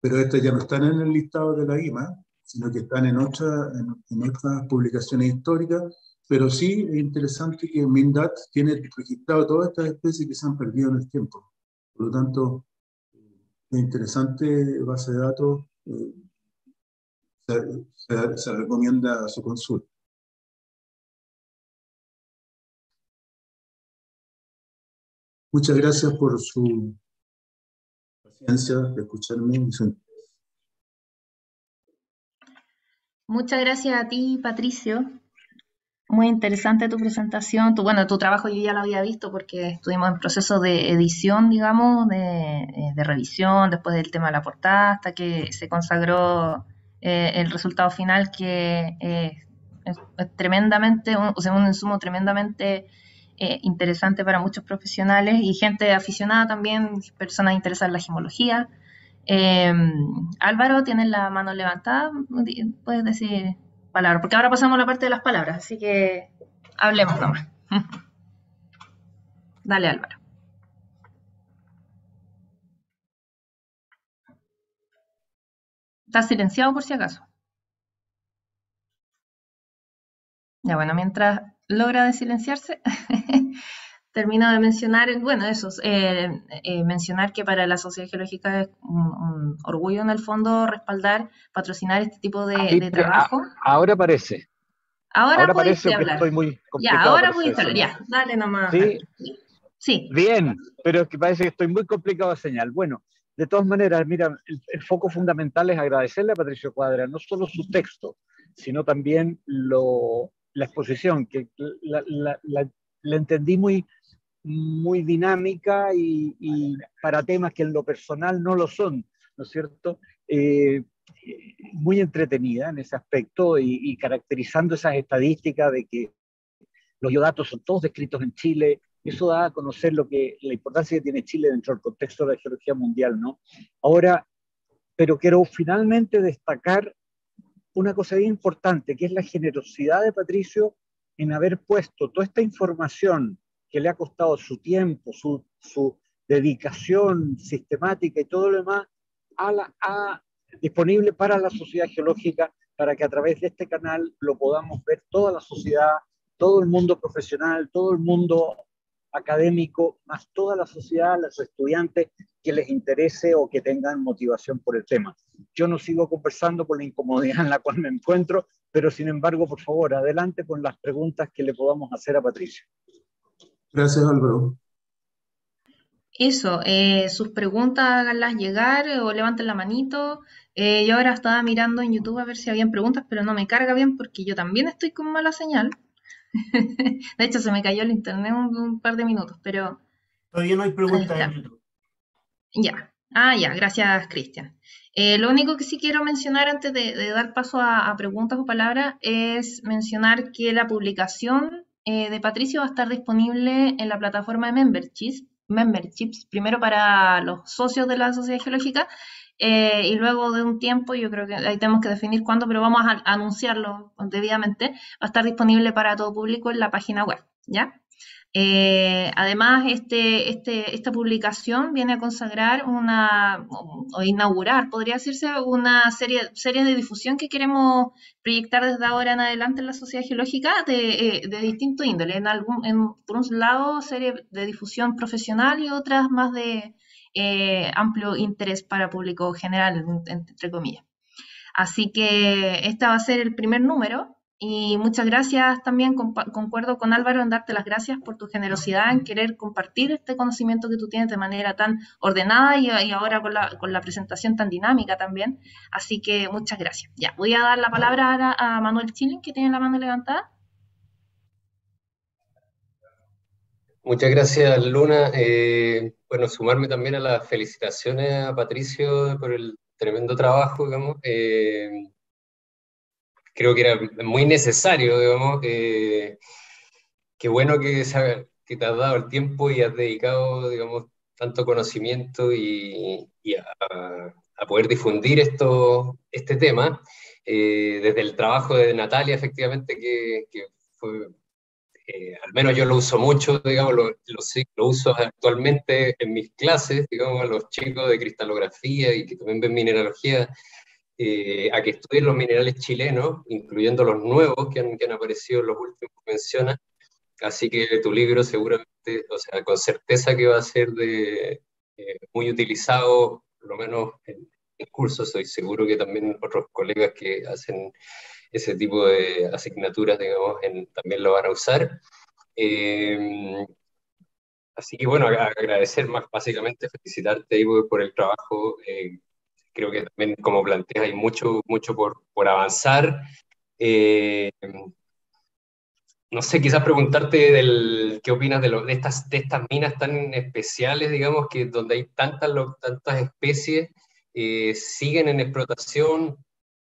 pero estas ya no están en el listado de la IMA, sino que están en, otra, en, otras publicaciones históricas, pero sí es interesante que MINDAT tiene registrado todas estas especies que se han perdido en el tiempo. Por lo tanto, es interesante base de datos, eh, se recomienda su consulta. Muchas gracias por su paciencia de escucharme Muchas gracias a ti, Patricio. Muy interesante tu presentación. Tu, bueno, tu trabajo yo ya lo había visto porque estuvimos en proceso de edición, digamos, de, eh, revisión, después del tema de la portada, hasta que se consagró eh, el resultado final que eh, es, tremendamente, o sea, un insumo tremendamente eh, interesante para muchos profesionales y gente aficionada también, personas interesadas en la gemología. Em, Álvaro, tienes la mano levantada, puedes decir palabras, porque ahora pasamos a la parte de las palabras, así que hablemos nomás. Dale, Álvaro. Está silenciado por si acaso. Ya bueno, mientras logra desilenciarse, termino de mencionar, bueno, eso, eh, eh, mencionar que para la Sociedad Geológica es un, orgullo en el fondo respaldar, patrocinar este tipo de, trabajo. ahora parece. Ahora, parece que estoy muy Ya, ahora voy a hablar, ya, dale nomás. ¿Sí? sí. Bien, pero es que parece que estoy muy complicado de señal. Bueno, de todas maneras, mira, el, foco fundamental es agradecerle a Patricio Cuadra, no solo su texto, sino también lo, la exposición, que la, entendí muy, muy dinámica y, para temas que en lo personal no lo son, ¿no es cierto? Eh, muy entretenida en ese aspecto y, y, caracterizando esas estadísticas de que los yodatos son todos descritos en Chile, eso da a conocer lo que, la importancia que tiene Chile dentro del contexto de la geología mundial, ¿no? Ahora, pero quiero finalmente destacar una cosa bien importante, que es la generosidad de Patricio en haber puesto toda esta información que le ha costado su tiempo, su, dedicación sistemática y todo lo demás, a la, a, disponible para la sociedad geológica, para que a través de este canal lo podamos ver toda la sociedad, todo el mundo profesional, todo el mundo académico, más toda la sociedad, los estudiantes que les interese o que tengan motivación por el tema. Yo no sigo conversando por la incomodidad en la cual me encuentro, pero sin embargo, por favor, adelante con las preguntas que le podamos hacer a Patricia. Gracias, Álvaro. Eso, eh, sus preguntas háganlas llegar o levanten la manito. Eh, yo ahora estaba mirando en YouTube a ver si habían preguntas, pero no me carga bien porque yo también estoy con mala señal. de hecho, se me cayó el internet un, par de minutos, pero... Todavía no hay preguntas en YouTube. Ya. Ah, ya, gracias, Cristian. Eh, lo único que sí quiero mencionar antes de, dar paso a, preguntas o palabras es mencionar que la publicación eh, de Patricio va a estar disponible en la plataforma de memberships, memberships, primero para los socios de la Sociedad Geológica eh, y luego de un tiempo, yo creo que ahí tenemos que definir cuándo, pero vamos a anunciarlo debidamente, va a estar disponible para todo público en la página web, ¿ya? Eh, además, este, este, esta publicación viene a consagrar una, o, inaugurar, podría decirse, una serie, serie de difusión que queremos proyectar desde ahora en adelante en la sociedad geológica de, eh, de distinto índole. En algún, en, por un lado, serie de difusión profesional y otras más de, eh, amplio interés para público general, entre comillas. Así que este va a ser el primer número y muchas gracias también, concuerdo con Álvaro en darte las gracias por tu generosidad en querer compartir este conocimiento que tú tienes de manera tan ordenada y, ahora con la, presentación tan dinámica también. Así que muchas gracias. Ya, voy a dar la palabra ahora a Manuel Chilin, que tiene la mano levantada. Muchas gracias, Luna. Eh, bueno, sumarme también a las felicitaciones a Patricio por el tremendo trabajo, digamos. Eh, creo que era muy necesario, digamos. Eh, qué bueno que, te has dado el tiempo y has dedicado, digamos, tanto conocimiento y, a, poder difundir esto, este tema. desde el trabajo de Natalia, efectivamente, que fue eh, al menos yo lo uso mucho, digamos, lo, lo, uso actualmente en mis clases, digamos, a los chicos de cristalografía y que también ven mineralogía, eh, a que estudien los minerales chilenos, incluyendo los nuevos que han, que han aparecido en los últimos que mencionas. Así que tu libro seguramente, o sea, con certeza que va a ser de, eh, muy utilizado, por lo menos en, en cursos, estoy seguro que también otros colegas que hacen ese tipo de asignaturas, digamos, también lo van a usar. Eh, así que bueno, agradecer más básicamente, felicitarte ahí por el trabajo. Eh, creo que también, como planteas, hay mucho, mucho por, por avanzar. Eh, no sé, quizás preguntarte del, qué opinas de, lo, estas, de estas minas tan especiales, digamos, que donde hay tantas, tantas especies, siguen en explotación,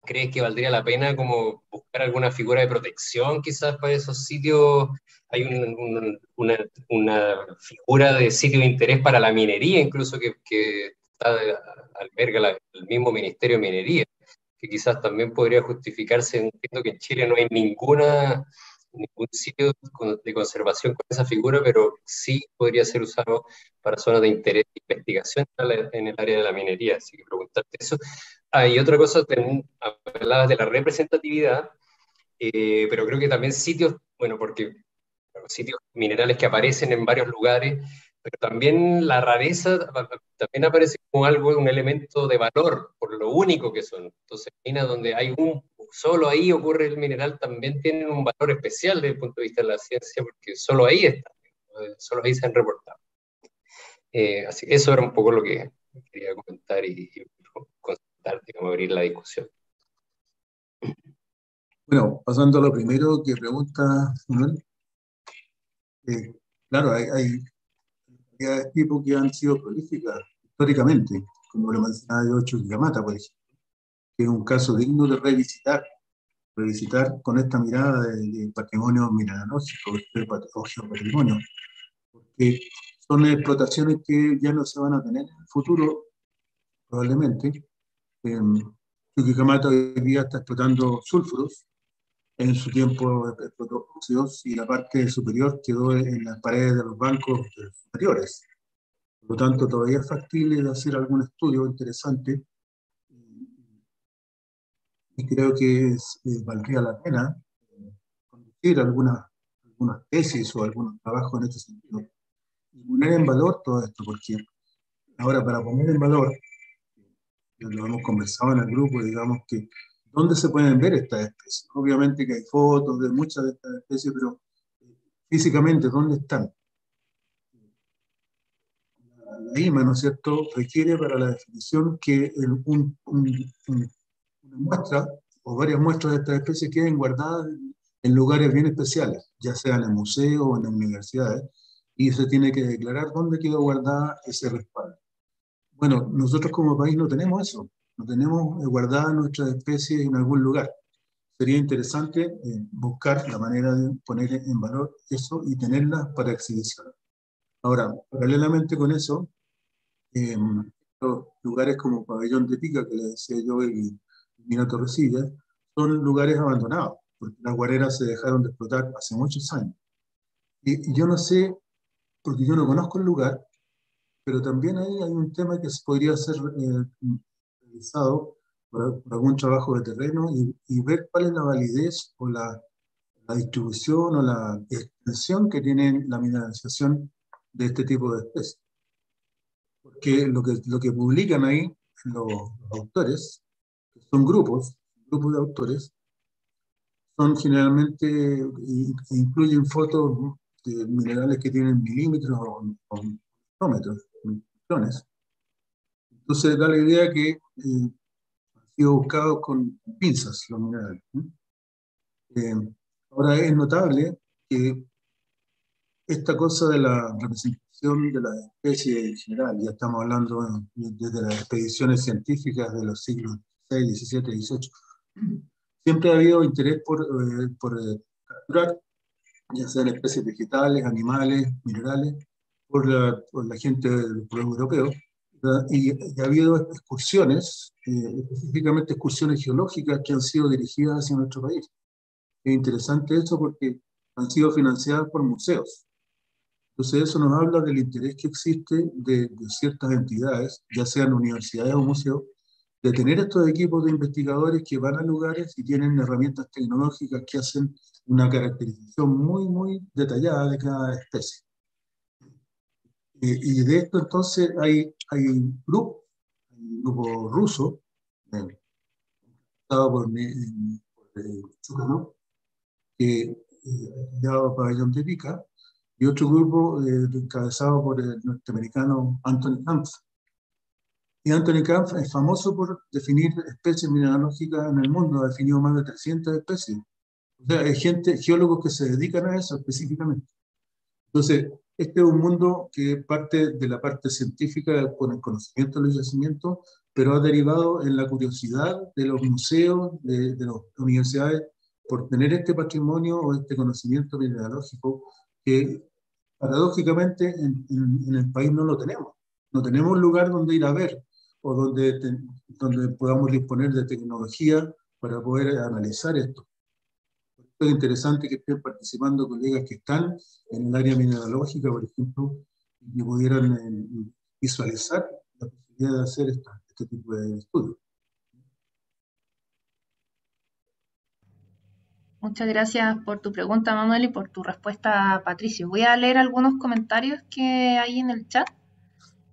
¿Crees que valdría la pena como buscar alguna figura de protección quizás para esos sitios? Hay una, una, figura de sitio de interés para la minería, incluso que, que está, alberga el mismo Ministerio de Minería, que quizás también podría justificarse. Entiendo que en Chile no hay ninguna, ningún sitio de conservación con esa figura, pero sí podría ser usado para zonas de interés de investigación en el área de la minería. Así que preguntarte eso. Ah, otra cosa, hablabas de la representatividad, eh, pero creo que también sitios, bueno, porque sitios minerales que aparecen en varios lugares, pero también la rareza también aparece como algo, un elemento de valor, por lo único que son. Entonces, minas donde hay un, solo ahí ocurre el mineral, también tienen un valor especial desde el punto de vista de la ciencia, porque solo ahí está, solo ahí se han reportado. Eh, así, eso era un poco lo que quería comentar y, y digamos, abrir la discusión. Bueno, pasando a lo primero que pregunta Manuel, eh, claro, hay, hay de tipo que han sido prolíficas históricamente, como lo mencionaba de 8 Gigamata, por ejemplo, que es un caso digno de revisitar, revisitar con esta mirada del patrimonio mineralógico o geopatrimonio, porque son explotaciones que ya no se van a tener en el futuro, probablemente. Eh, hoy día está explotando sulfuros, en su tiempo explotó y la parte superior quedó en las paredes de los bancos superiores. Por lo tanto, todavía es factible de hacer algún estudio interesante y creo que eh, valdría la pena eh, conducir algunas, tesis o algunos trabajos en este sentido y poner en valor todo esto, porque ahora para poner en valor, lo hemos conversado en el grupo, digamos que ¿Dónde se pueden ver estas especies? Obviamente que hay fotos de muchas de estas especies, pero eh, físicamente, ¿dónde están? La IMA, ¿no es cierto?, requiere para la definición que una muestra o varias muestras de estas especies queden guardadas en lugares bien especiales, ya sea en el museo o en las universidades, y se tiene que declarar dónde quedó guardada ese respaldo. Bueno, nosotros como país no tenemos eso no tenemos guardadas nuestras especies en algún lugar. Sería interesante eh, buscar la manera de poner en valor eso y tenerlas para exhibición. Ahora, paralelamente con eso, eh, lugares como Pabellón de Pica, que le decía yo, y Mina Torrecilla, son lugares abandonados, porque las guareras se dejaron de explotar hace muchos años. Y, yo no sé, porque yo no conozco el lugar, pero también ahí hay un tema que podría ser eh, por, algún trabajo de terreno y, ver cuál es la validez o la, la, distribución o la extensión que tiene la mineralización de este tipo de especies. Porque lo que, lo que publican ahí los, autores, que son grupos, grupos de autores, son generalmente, incluyen fotos de minerales que tienen milímetros o, kilómetros, millones. Entonces da la idea que eh, han sido buscados con pinzas los minerales. Eh, ahora es notable que esta cosa de la representación de la especie en general, ya estamos hablando desde las expediciones científicas de los siglos XVI, XVII, XVIII, siempre ha habido interés por, eh, por capturar, ya sean especies vegetales, animales, minerales, por la, por la gente del pueblo europeo, y, ha habido excursiones, eh, específicamente excursiones geológicas que han sido dirigidas hacia nuestro país. Es interesante eso porque han sido financiadas por museos. Entonces eso nos habla del interés que existe de, de ciertas entidades, ya sean universidades o museos, de tener estos equipos de investigadores que van a lugares y tienen herramientas tecnológicas que hacen una caracterización muy, muy detallada de cada especie. Y de esto entonces hay, hay un grupo, un grupo ruso, eh, por, eh, que eh, llamado Pabellón de Pica, y otro grupo eh, encabezado por el norteamericano Anthony Kampf. Y Anthony Kampf es famoso por definir especies mineralógicas en el mundo, ha definido más de 300 especies. O sea, hay gente, geólogos que se dedican a eso específicamente. Entonces, este es un mundo que parte de la parte científica con el conocimiento de los yacimientos, pero ha derivado en la curiosidad de los museos, de, las universidades, por tener este patrimonio o este conocimiento mineralógico que paradójicamente en, el país no lo tenemos. No tenemos lugar donde ir a ver. O donde, donde podamos disponer de tecnología para poder analizar esto. Es interesante que estén participando colegas que están en el área mineralógica, por ejemplo, y pudieran eh, visualizar la posibilidad de hacer este tipo de estudios. Muchas gracias por tu pregunta, Manuel, y por tu respuesta, Patricio. Voy a leer algunos comentarios que hay en el chat.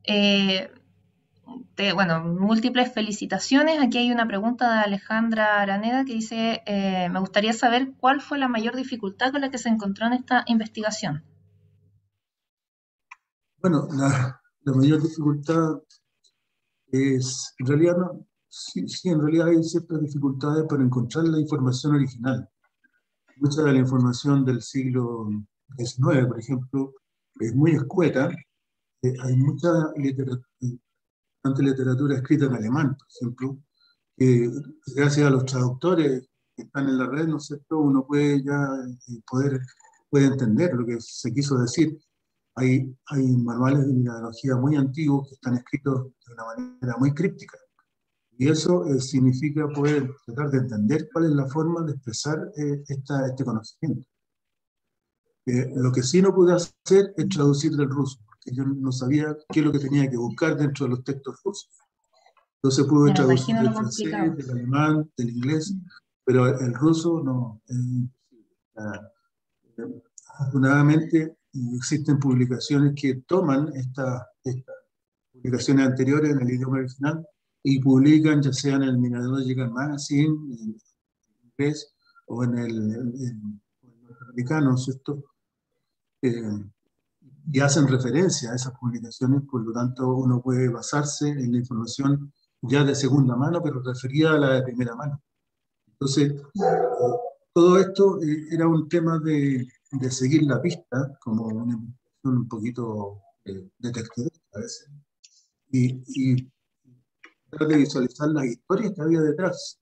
Eh, bueno, múltiples felicitaciones. Aquí hay una pregunta de Alejandra Araneda que dice, eh, me gustaría saber cuál fue la mayor dificultad con la que se encontró en esta investigación. Bueno, la, mayor dificultad es, en realidad no, sí, en realidad hay ciertas dificultades para encontrar la información original mucha de la información del siglo XIX, por ejemplo, es muy escueta. Eh, hay mucha literatura, literatura escrita en alemán, por ejemplo, que gracias a los traductores que están en la red, ¿no es cierto?, uno puede ya eh, poder puede entender lo que se quiso decir. Hay, hay manuales de mineralogía muy antiguos que están escritos de una manera muy críptica. Y eso eh, significa poder tratar de entender cuál es la forma de expresar eh, este conocimiento. Eh, lo que sí no pude hacer es traducir del ruso, porque yo no sabía qué es lo que tenía que buscar dentro de los textos rusos. Entonces pude traducir del francés, del alemán, del inglés, pero el ruso no. afortunadamente existen publicaciones que toman estas publicaciones anteriores en el idioma original y publican ya sea en el Mineralogical Magazine, en inglés o en el, norteamericano, ¿cierto? Eh, y hacen referencia a esas publicaciones, por lo tanto uno puede basarse en la información ya de segunda mano, pero referida a la de primera mano. Entonces, todo esto eh, era un tema de, de, seguir la pista, como una un poquito eh, detectivista a veces, y, y de visualizar las historias que había detrás.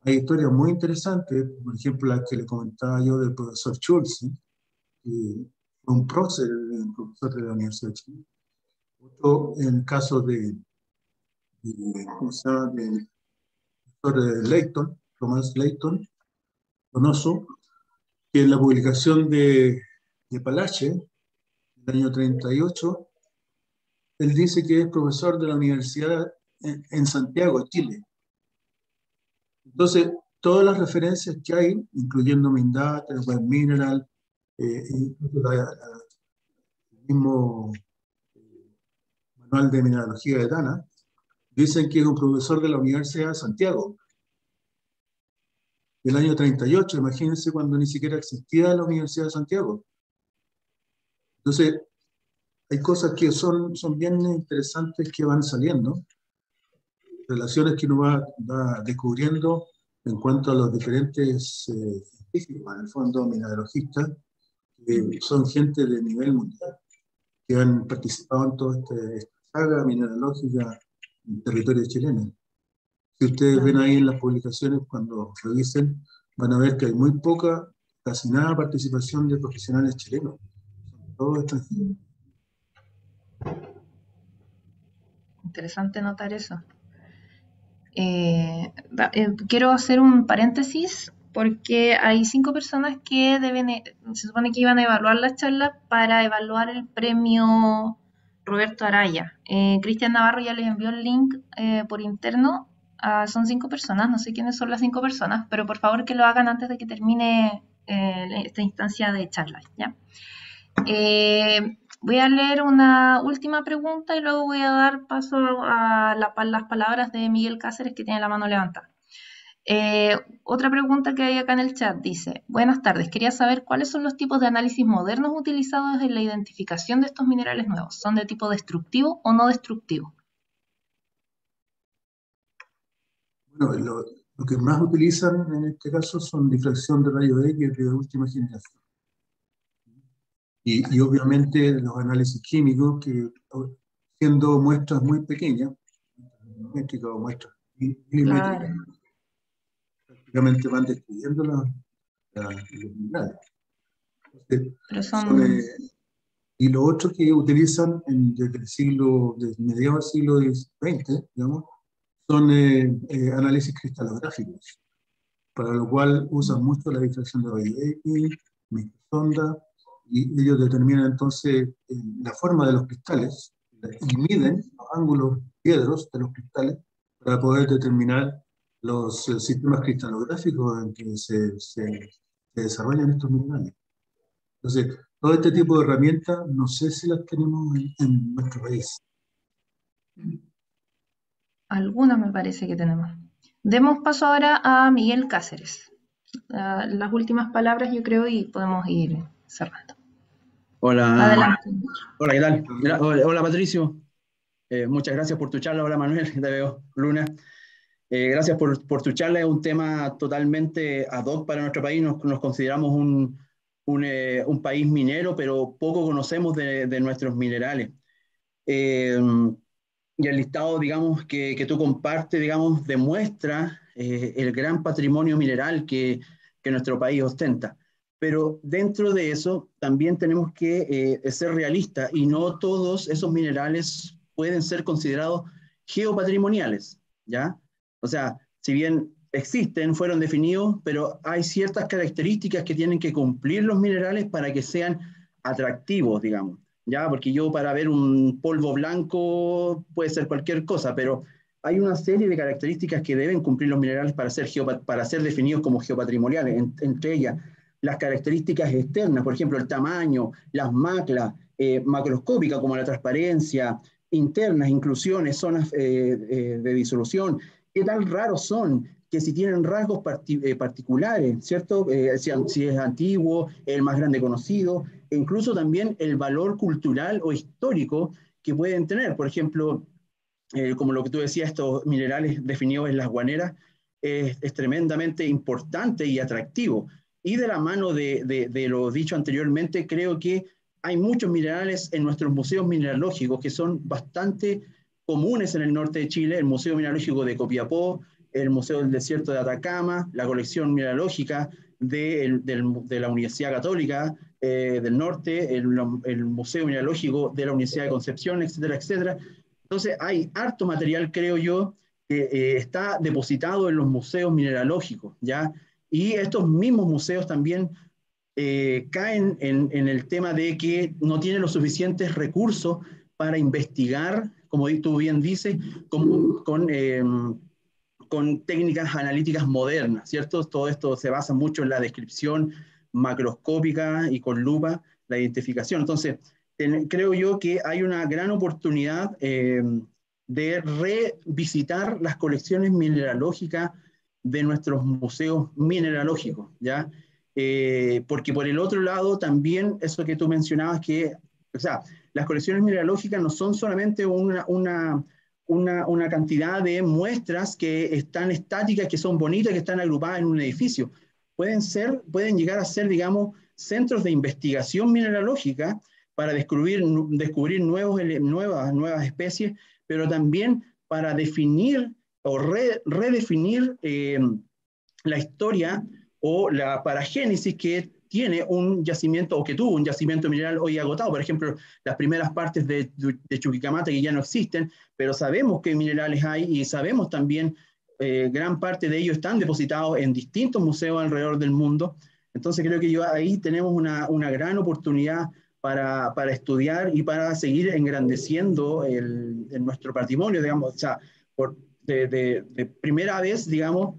Hay historias muy interesantes, por ejemplo, la que le comentaba yo del profesor Schulz, que un prócer, un profesor de la Universidad de Chile. Otro, en el caso de, ¿cómo se llama?, de, de Leighton, Thomas Leighton, Donoso, que en la publicación de, de Palache, del año 38, él dice que es profesor de la Universidad en, Santiago, Chile. Entonces, todas las referencias que hay, incluyendo Mindata, Web Mineral, eh, el mismo eh, manual de mineralogía de Dana, dicen que es un profesor de la Universidad de Santiago. Del año 38, imagínense cuando ni siquiera existía la Universidad de Santiago. Entonces, hay cosas que son, son bien interesantes que van saliendo relaciones que uno va, descubriendo en cuanto a los diferentes eh, en el fondo mineralogistas, que son gente de nivel mundial, que han participado en toda este, esta saga mineralógica en territorio chileno. Si ustedes ven ahí en las publicaciones, cuando revisen, van a ver que hay muy poca, casi nada participación de profesionales chilenos. Son todos extranjeros. Interesante notar eso. Eh, eh, quiero hacer un paréntesis porque hay cinco personas que deben, eh, se supone que iban a evaluar la charla para evaluar el premio Roberto Araya. Cristian Navarro ya les envió el link por interno. son cinco personas, no sé quiénes son las cinco personas, pero por favor que lo hagan antes de que termine esta instancia de charla. ¿ya? Voy a leer una última pregunta y luego voy a dar paso a, las palabras de Miguel Cáceres que tiene la mano levantada. Eh, otra pregunta que hay acá en el chat dice, buenas tardes, quería saber cuáles son los tipos de análisis modernos utilizados en la identificación de estos minerales nuevos. ¿Son de tipo destructivo o no destructivo? Bueno, lo, que más utilizan en este caso son difracción de rayos X de última generación. Y, obviamente los análisis químicos, que siendo muestras muy pequeñas, o muestras milimétricas, prácticamente van destruyendo los minerales. Pero son... Eh, Y lo otro que utilizan desde el siglo, desde mediados del siglo XX, digamos, son eh, eh, análisis cristalográficos, para lo cual usan mucho la difracción de Rayleigh, microsonda, y ellos determinan entonces eh, la forma de los cristales y miden los ángulos piedros de los cristales para poder determinar los sistemas cristalográficos en que se, se, desarrollan estos minerales. Entonces, todo este tipo de herramientas, no sé si las tenemos en, nuestro país. Algunas me parece que tenemos. Demos paso ahora a Miguel Cáceres. Uh, las últimas palabras, yo creo, y podemos ir cerrando. Hola. Adelante. Hola, ¿qué tal? Hola, Patricio. Eh, muchas gracias por tu charla. Hola, Manuel. Te veo, Luna. Eh, gracias por, por, tu charla. Es un tema totalmente ad hoc para nuestro país. Nos, nos consideramos un, un, eh, un, país minero, pero poco conocemos de, de nuestros minerales. Eh, y el listado, digamos, que, que tú compartes, digamos, demuestra eh, el gran patrimonio mineral que, que, nuestro país ostenta. Pero dentro de eso también tenemos que ser realistas y no todos esos minerales pueden ser considerados geopatrimoniales, ¿ya? O sea, si bien existen, fueron definidos, pero hay ciertas características que tienen que cumplir los minerales para que sean atractivos, digamos. ¿ya? Porque yo para ver un polvo blanco puede ser cualquier cosa, pero hay una serie de características que deben cumplir los minerales para ser, para ser definidos como geopatrimoniales, entre ellas las características externas, por ejemplo, el tamaño, las maclas, eh, macroscópicas como la transparencia, internas, inclusiones, zonas eh, eh, de disolución, qué tan raros son, que si tienen rasgos eh, particulares, ¿cierto? Eh, si, es antiguo, el más grande conocido, e incluso también el valor cultural o histórico que pueden tener. Por ejemplo, eh, como lo que tú decías, estos minerales definidos en las guaneras, es, tremendamente importante y atractivo. Y de la mano de, de lo dicho anteriormente, creo que hay muchos minerales en nuestros museos mineralógicos que son bastante comunes en el norte de Chile, el Museo Mineralógico de Copiapó, el Museo del Desierto de Atacama, la colección mineralógica de, la Universidad Católica eh, del Norte, el, Museo Mineralógico de la Universidad de Concepción, etcétera, etcétera. Entonces hay harto material, creo yo, que eh, está depositado en los museos mineralógicos, ¿ya? Y estos mismos museos también eh, caen en, en, el tema de que no tienen los suficientes recursos para investigar, como tú bien dices, con, con con técnicas analíticas modernas, ¿cierto? Todo esto se basa mucho en la descripción macroscópica y con lupa, la identificación. Entonces, creo yo que hay una gran oportunidad eh, de revisitar las colecciones mineralógicas de nuestros museos mineralógicos, ¿ya? Eh, porque por el otro lado también eso que tú mencionabas que, o sea, las colecciones mineralógicas no son solamente una, una una, cantidad de muestras que están estáticas, que son bonitas, que están agrupadas en un edificio. Pueden, ser, pueden llegar a ser, digamos, centros de investigación mineralógica para descubrir, descubrir nuevos, nuevas, nuevas especies, pero también para definir o redefinir eh, la historia o la paragénesis que tiene un yacimiento o que tuvo un yacimiento mineral hoy agotado. Por ejemplo, las primeras partes de, de Chuquicamata que ya no existen, pero sabemos qué minerales hay y sabemos también eh, gran parte de ellos están depositados en distintos museos alrededor del mundo. Entonces creo que yo, ahí tenemos una, una gran oportunidad para, para, estudiar y para seguir engrandeciendo el, el nuestro patrimonio, digamos, o sea, por, de, de, de primera vez, digamos,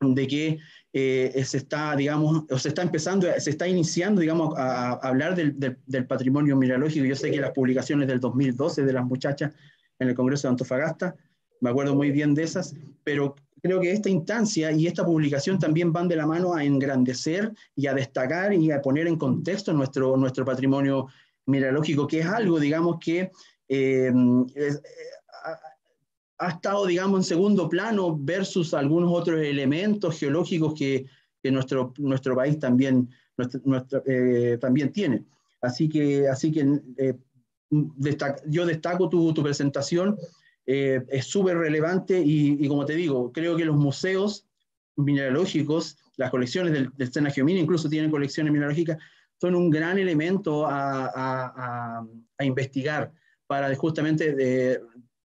de que eh, se está, digamos, o se está empezando, se está iniciando, digamos, a, a hablar del, del, del, patrimonio mineralógico. Yo sé que las publicaciones del 2012 de las muchachas en el Congreso de Antofagasta, me acuerdo muy bien de esas, pero creo que esta instancia y esta publicación también van de la mano a engrandecer y a destacar y a poner en contexto nuestro, nuestro patrimonio mineralógico, que es algo, digamos, que eh, es, ha estado, digamos, en segundo plano versus algunos otros elementos geológicos que, que nuestro, nuestro país también, nuestro, nuestro, eh, también tiene. Así que, así que eh, destac yo destaco tu, tu presentación, eh, es súper relevante y, y, como te digo, creo que los museos mineralógicos, las colecciones del, del Sena Geomina incluso tienen colecciones mineralógicas, son un gran elemento a, investigar para justamente de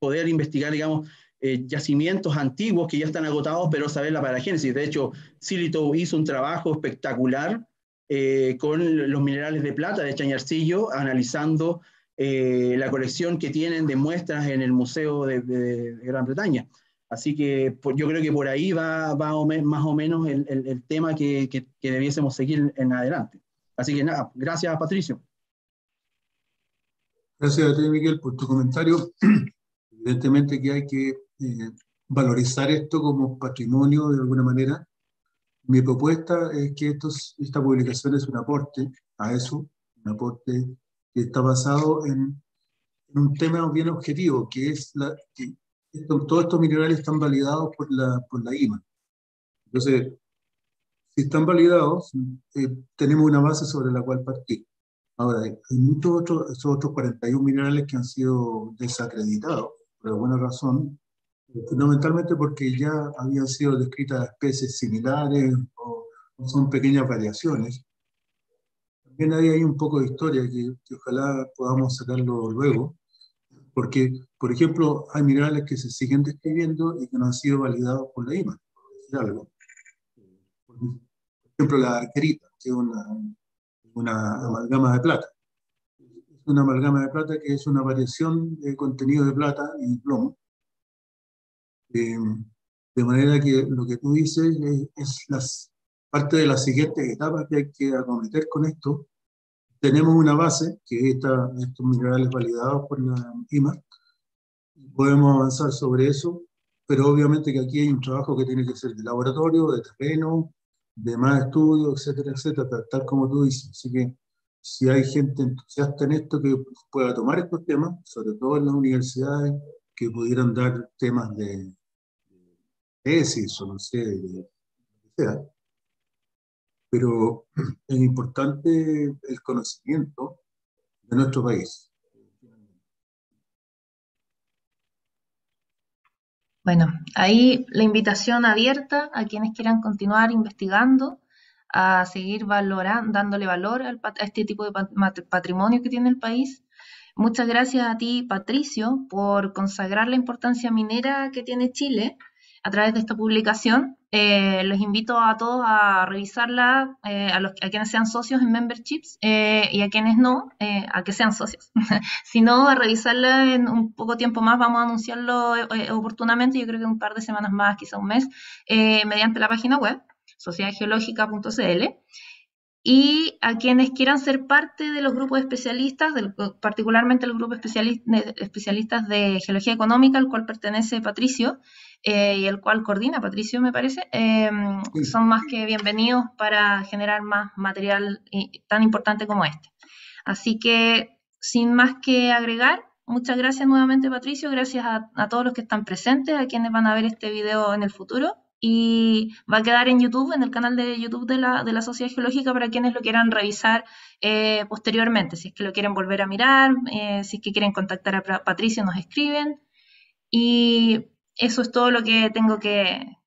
poder investigar, digamos, eh, yacimientos antiguos que ya están agotados, pero saber la paragénesis. De hecho, Silito hizo un trabajo espectacular eh, con los minerales de plata de Chañarcillo, analizando eh, la colección que tienen de muestras en el Museo de, Gran Bretaña. Así que pues, yo creo que por ahí va, va más o menos el, el, tema que, que, debiésemos seguir en adelante. Así que nada, gracias Patricio. Gracias a ti, Miguel, por tu comentario. Evidentemente que hay que eh, valorizar esto como patrimonio de alguna manera. Mi propuesta es que esta publicación es un aporte a eso, un aporte que está basado en, un tema bien objetivo, que es la, que todos estos minerales están validados por la, por la IMA. Entonces, si están validados, eh, tenemos una base sobre la cual partir. Ahora, hay muchos otros, esos otros 41 minerales que han sido desacreditados, por alguna razón, fundamentalmente porque ya habían sido descritas especies similares o, son pequeñas variaciones. También ahí hay un poco de historia que, ojalá podamos sacarlo luego, porque, por ejemplo, hay minerales que se siguen describiendo y que no han sido validados por la IMA, por decir algo. Por ejemplo, la arquerita, que es una, una amalgama de plata. Es una amalgama de plata que es una variación de contenido de plata y plomo eh, de manera que lo que tú dices es, las, parte de las siguientes etapas que hay que acometer con esto. Tenemos una base, que es esta, estos minerales validados por la IMA, podemos avanzar sobre eso, pero obviamente que aquí hay un trabajo que tiene que ser de laboratorio, de terreno, de más estudios, etcétera, etcétera, tal como tú dices. Así que si hay gente entusiasta en esto que pueda tomar estos temas, sobre todo en las universidades, que pudieran dar temas de, tesis o no sé, de, sea. Pero es importante el conocimiento de nuestro país. Bueno, ahí la invitación abierta a quienes quieran continuar investigando, a seguir valorando, dándole valor a este tipo de patrimonio que tiene el país. Muchas gracias a ti, Patricio, por consagrar la importancia minera que tiene Chile a través de esta publicación. Eh, los invito a todos a revisarla, eh, a, los, a quienes sean socios en memberships eh, y a quienes no, a que sean socios. si no, a revisarla en un poco tiempo más, vamos a anunciarlo oportunamente, yo creo que un par de semanas más, quizá un mes, mediante la página web, sociedadgeológica.cl. Y a quienes quieran ser parte de los grupos especialistas, particularmente el grupo especialistas de geología económica, al cual pertenece Patricio, eh, y el cual coordina Patricio, me parece, em, son más que bienvenidos para generar más material tan importante como este. Así que, sin más que agregar, muchas gracias nuevamente, Patricio, gracias a, todos los que están presentes, a quienes van a ver este video en el futuro. Y va a quedar en YouTube, en el canal de YouTube de la, de la Sociedad Geológica, para quienes lo quieran revisar eh, posteriormente. Si es que lo quieren volver a mirar, eh, si es que quieren contactar a Patricio, nos escriben. Y eso es todo lo que tengo que,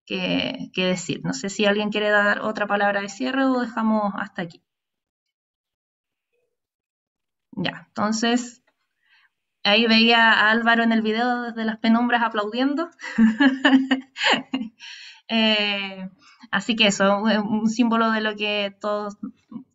decir. No sé si alguien quiere dar otra palabra de cierre o dejamos hasta aquí. Ya, entonces ahí veía a Álvaro en el video desde las penumbras aplaudiendo. Eh, así que eso, es un símbolo de lo que todos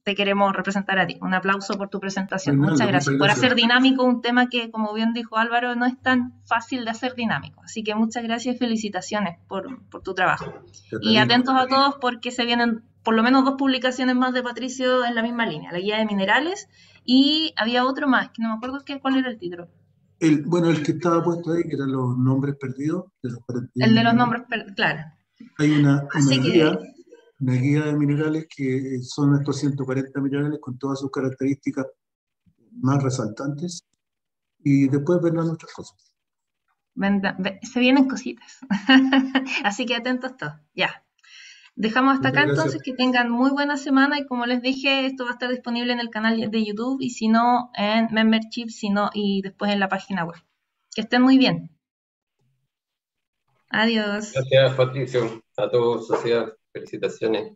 te queremos representar a ti. Un aplauso por tu presentación. muchas gracias. Por hacer dinámico un tema que, como bien dijo Álvaro, no es tan fácil de hacer dinámico. Así que muchas gracias y felicitaciones por, tu trabajo. Y atentos a todos porque se vienen por lo menos dos publicaciones más de Patricio en la misma línea, la guía de minerales y había otro más, que no me acuerdo qué, cuál era el título. El, bueno, el que estaba puesto ahí, que eran los nombres perdidos. el de los nombres perdidos, claro. Hay una, guía una guía de minerales que son estos 140 minerales con todas sus características más resaltantes y después vendrán otras cosas. se vienen cositas. Así que atentos todos. Ya. Dejamos hasta acá entonces que tengan muy buena semana y como les dije, esto va a estar disponible en el canal de YouTube y si no en Membership, sino y después en la página web. Que estén muy bien. Adiós. Gracias, Patricio. A todos, sociedad. Felicitaciones.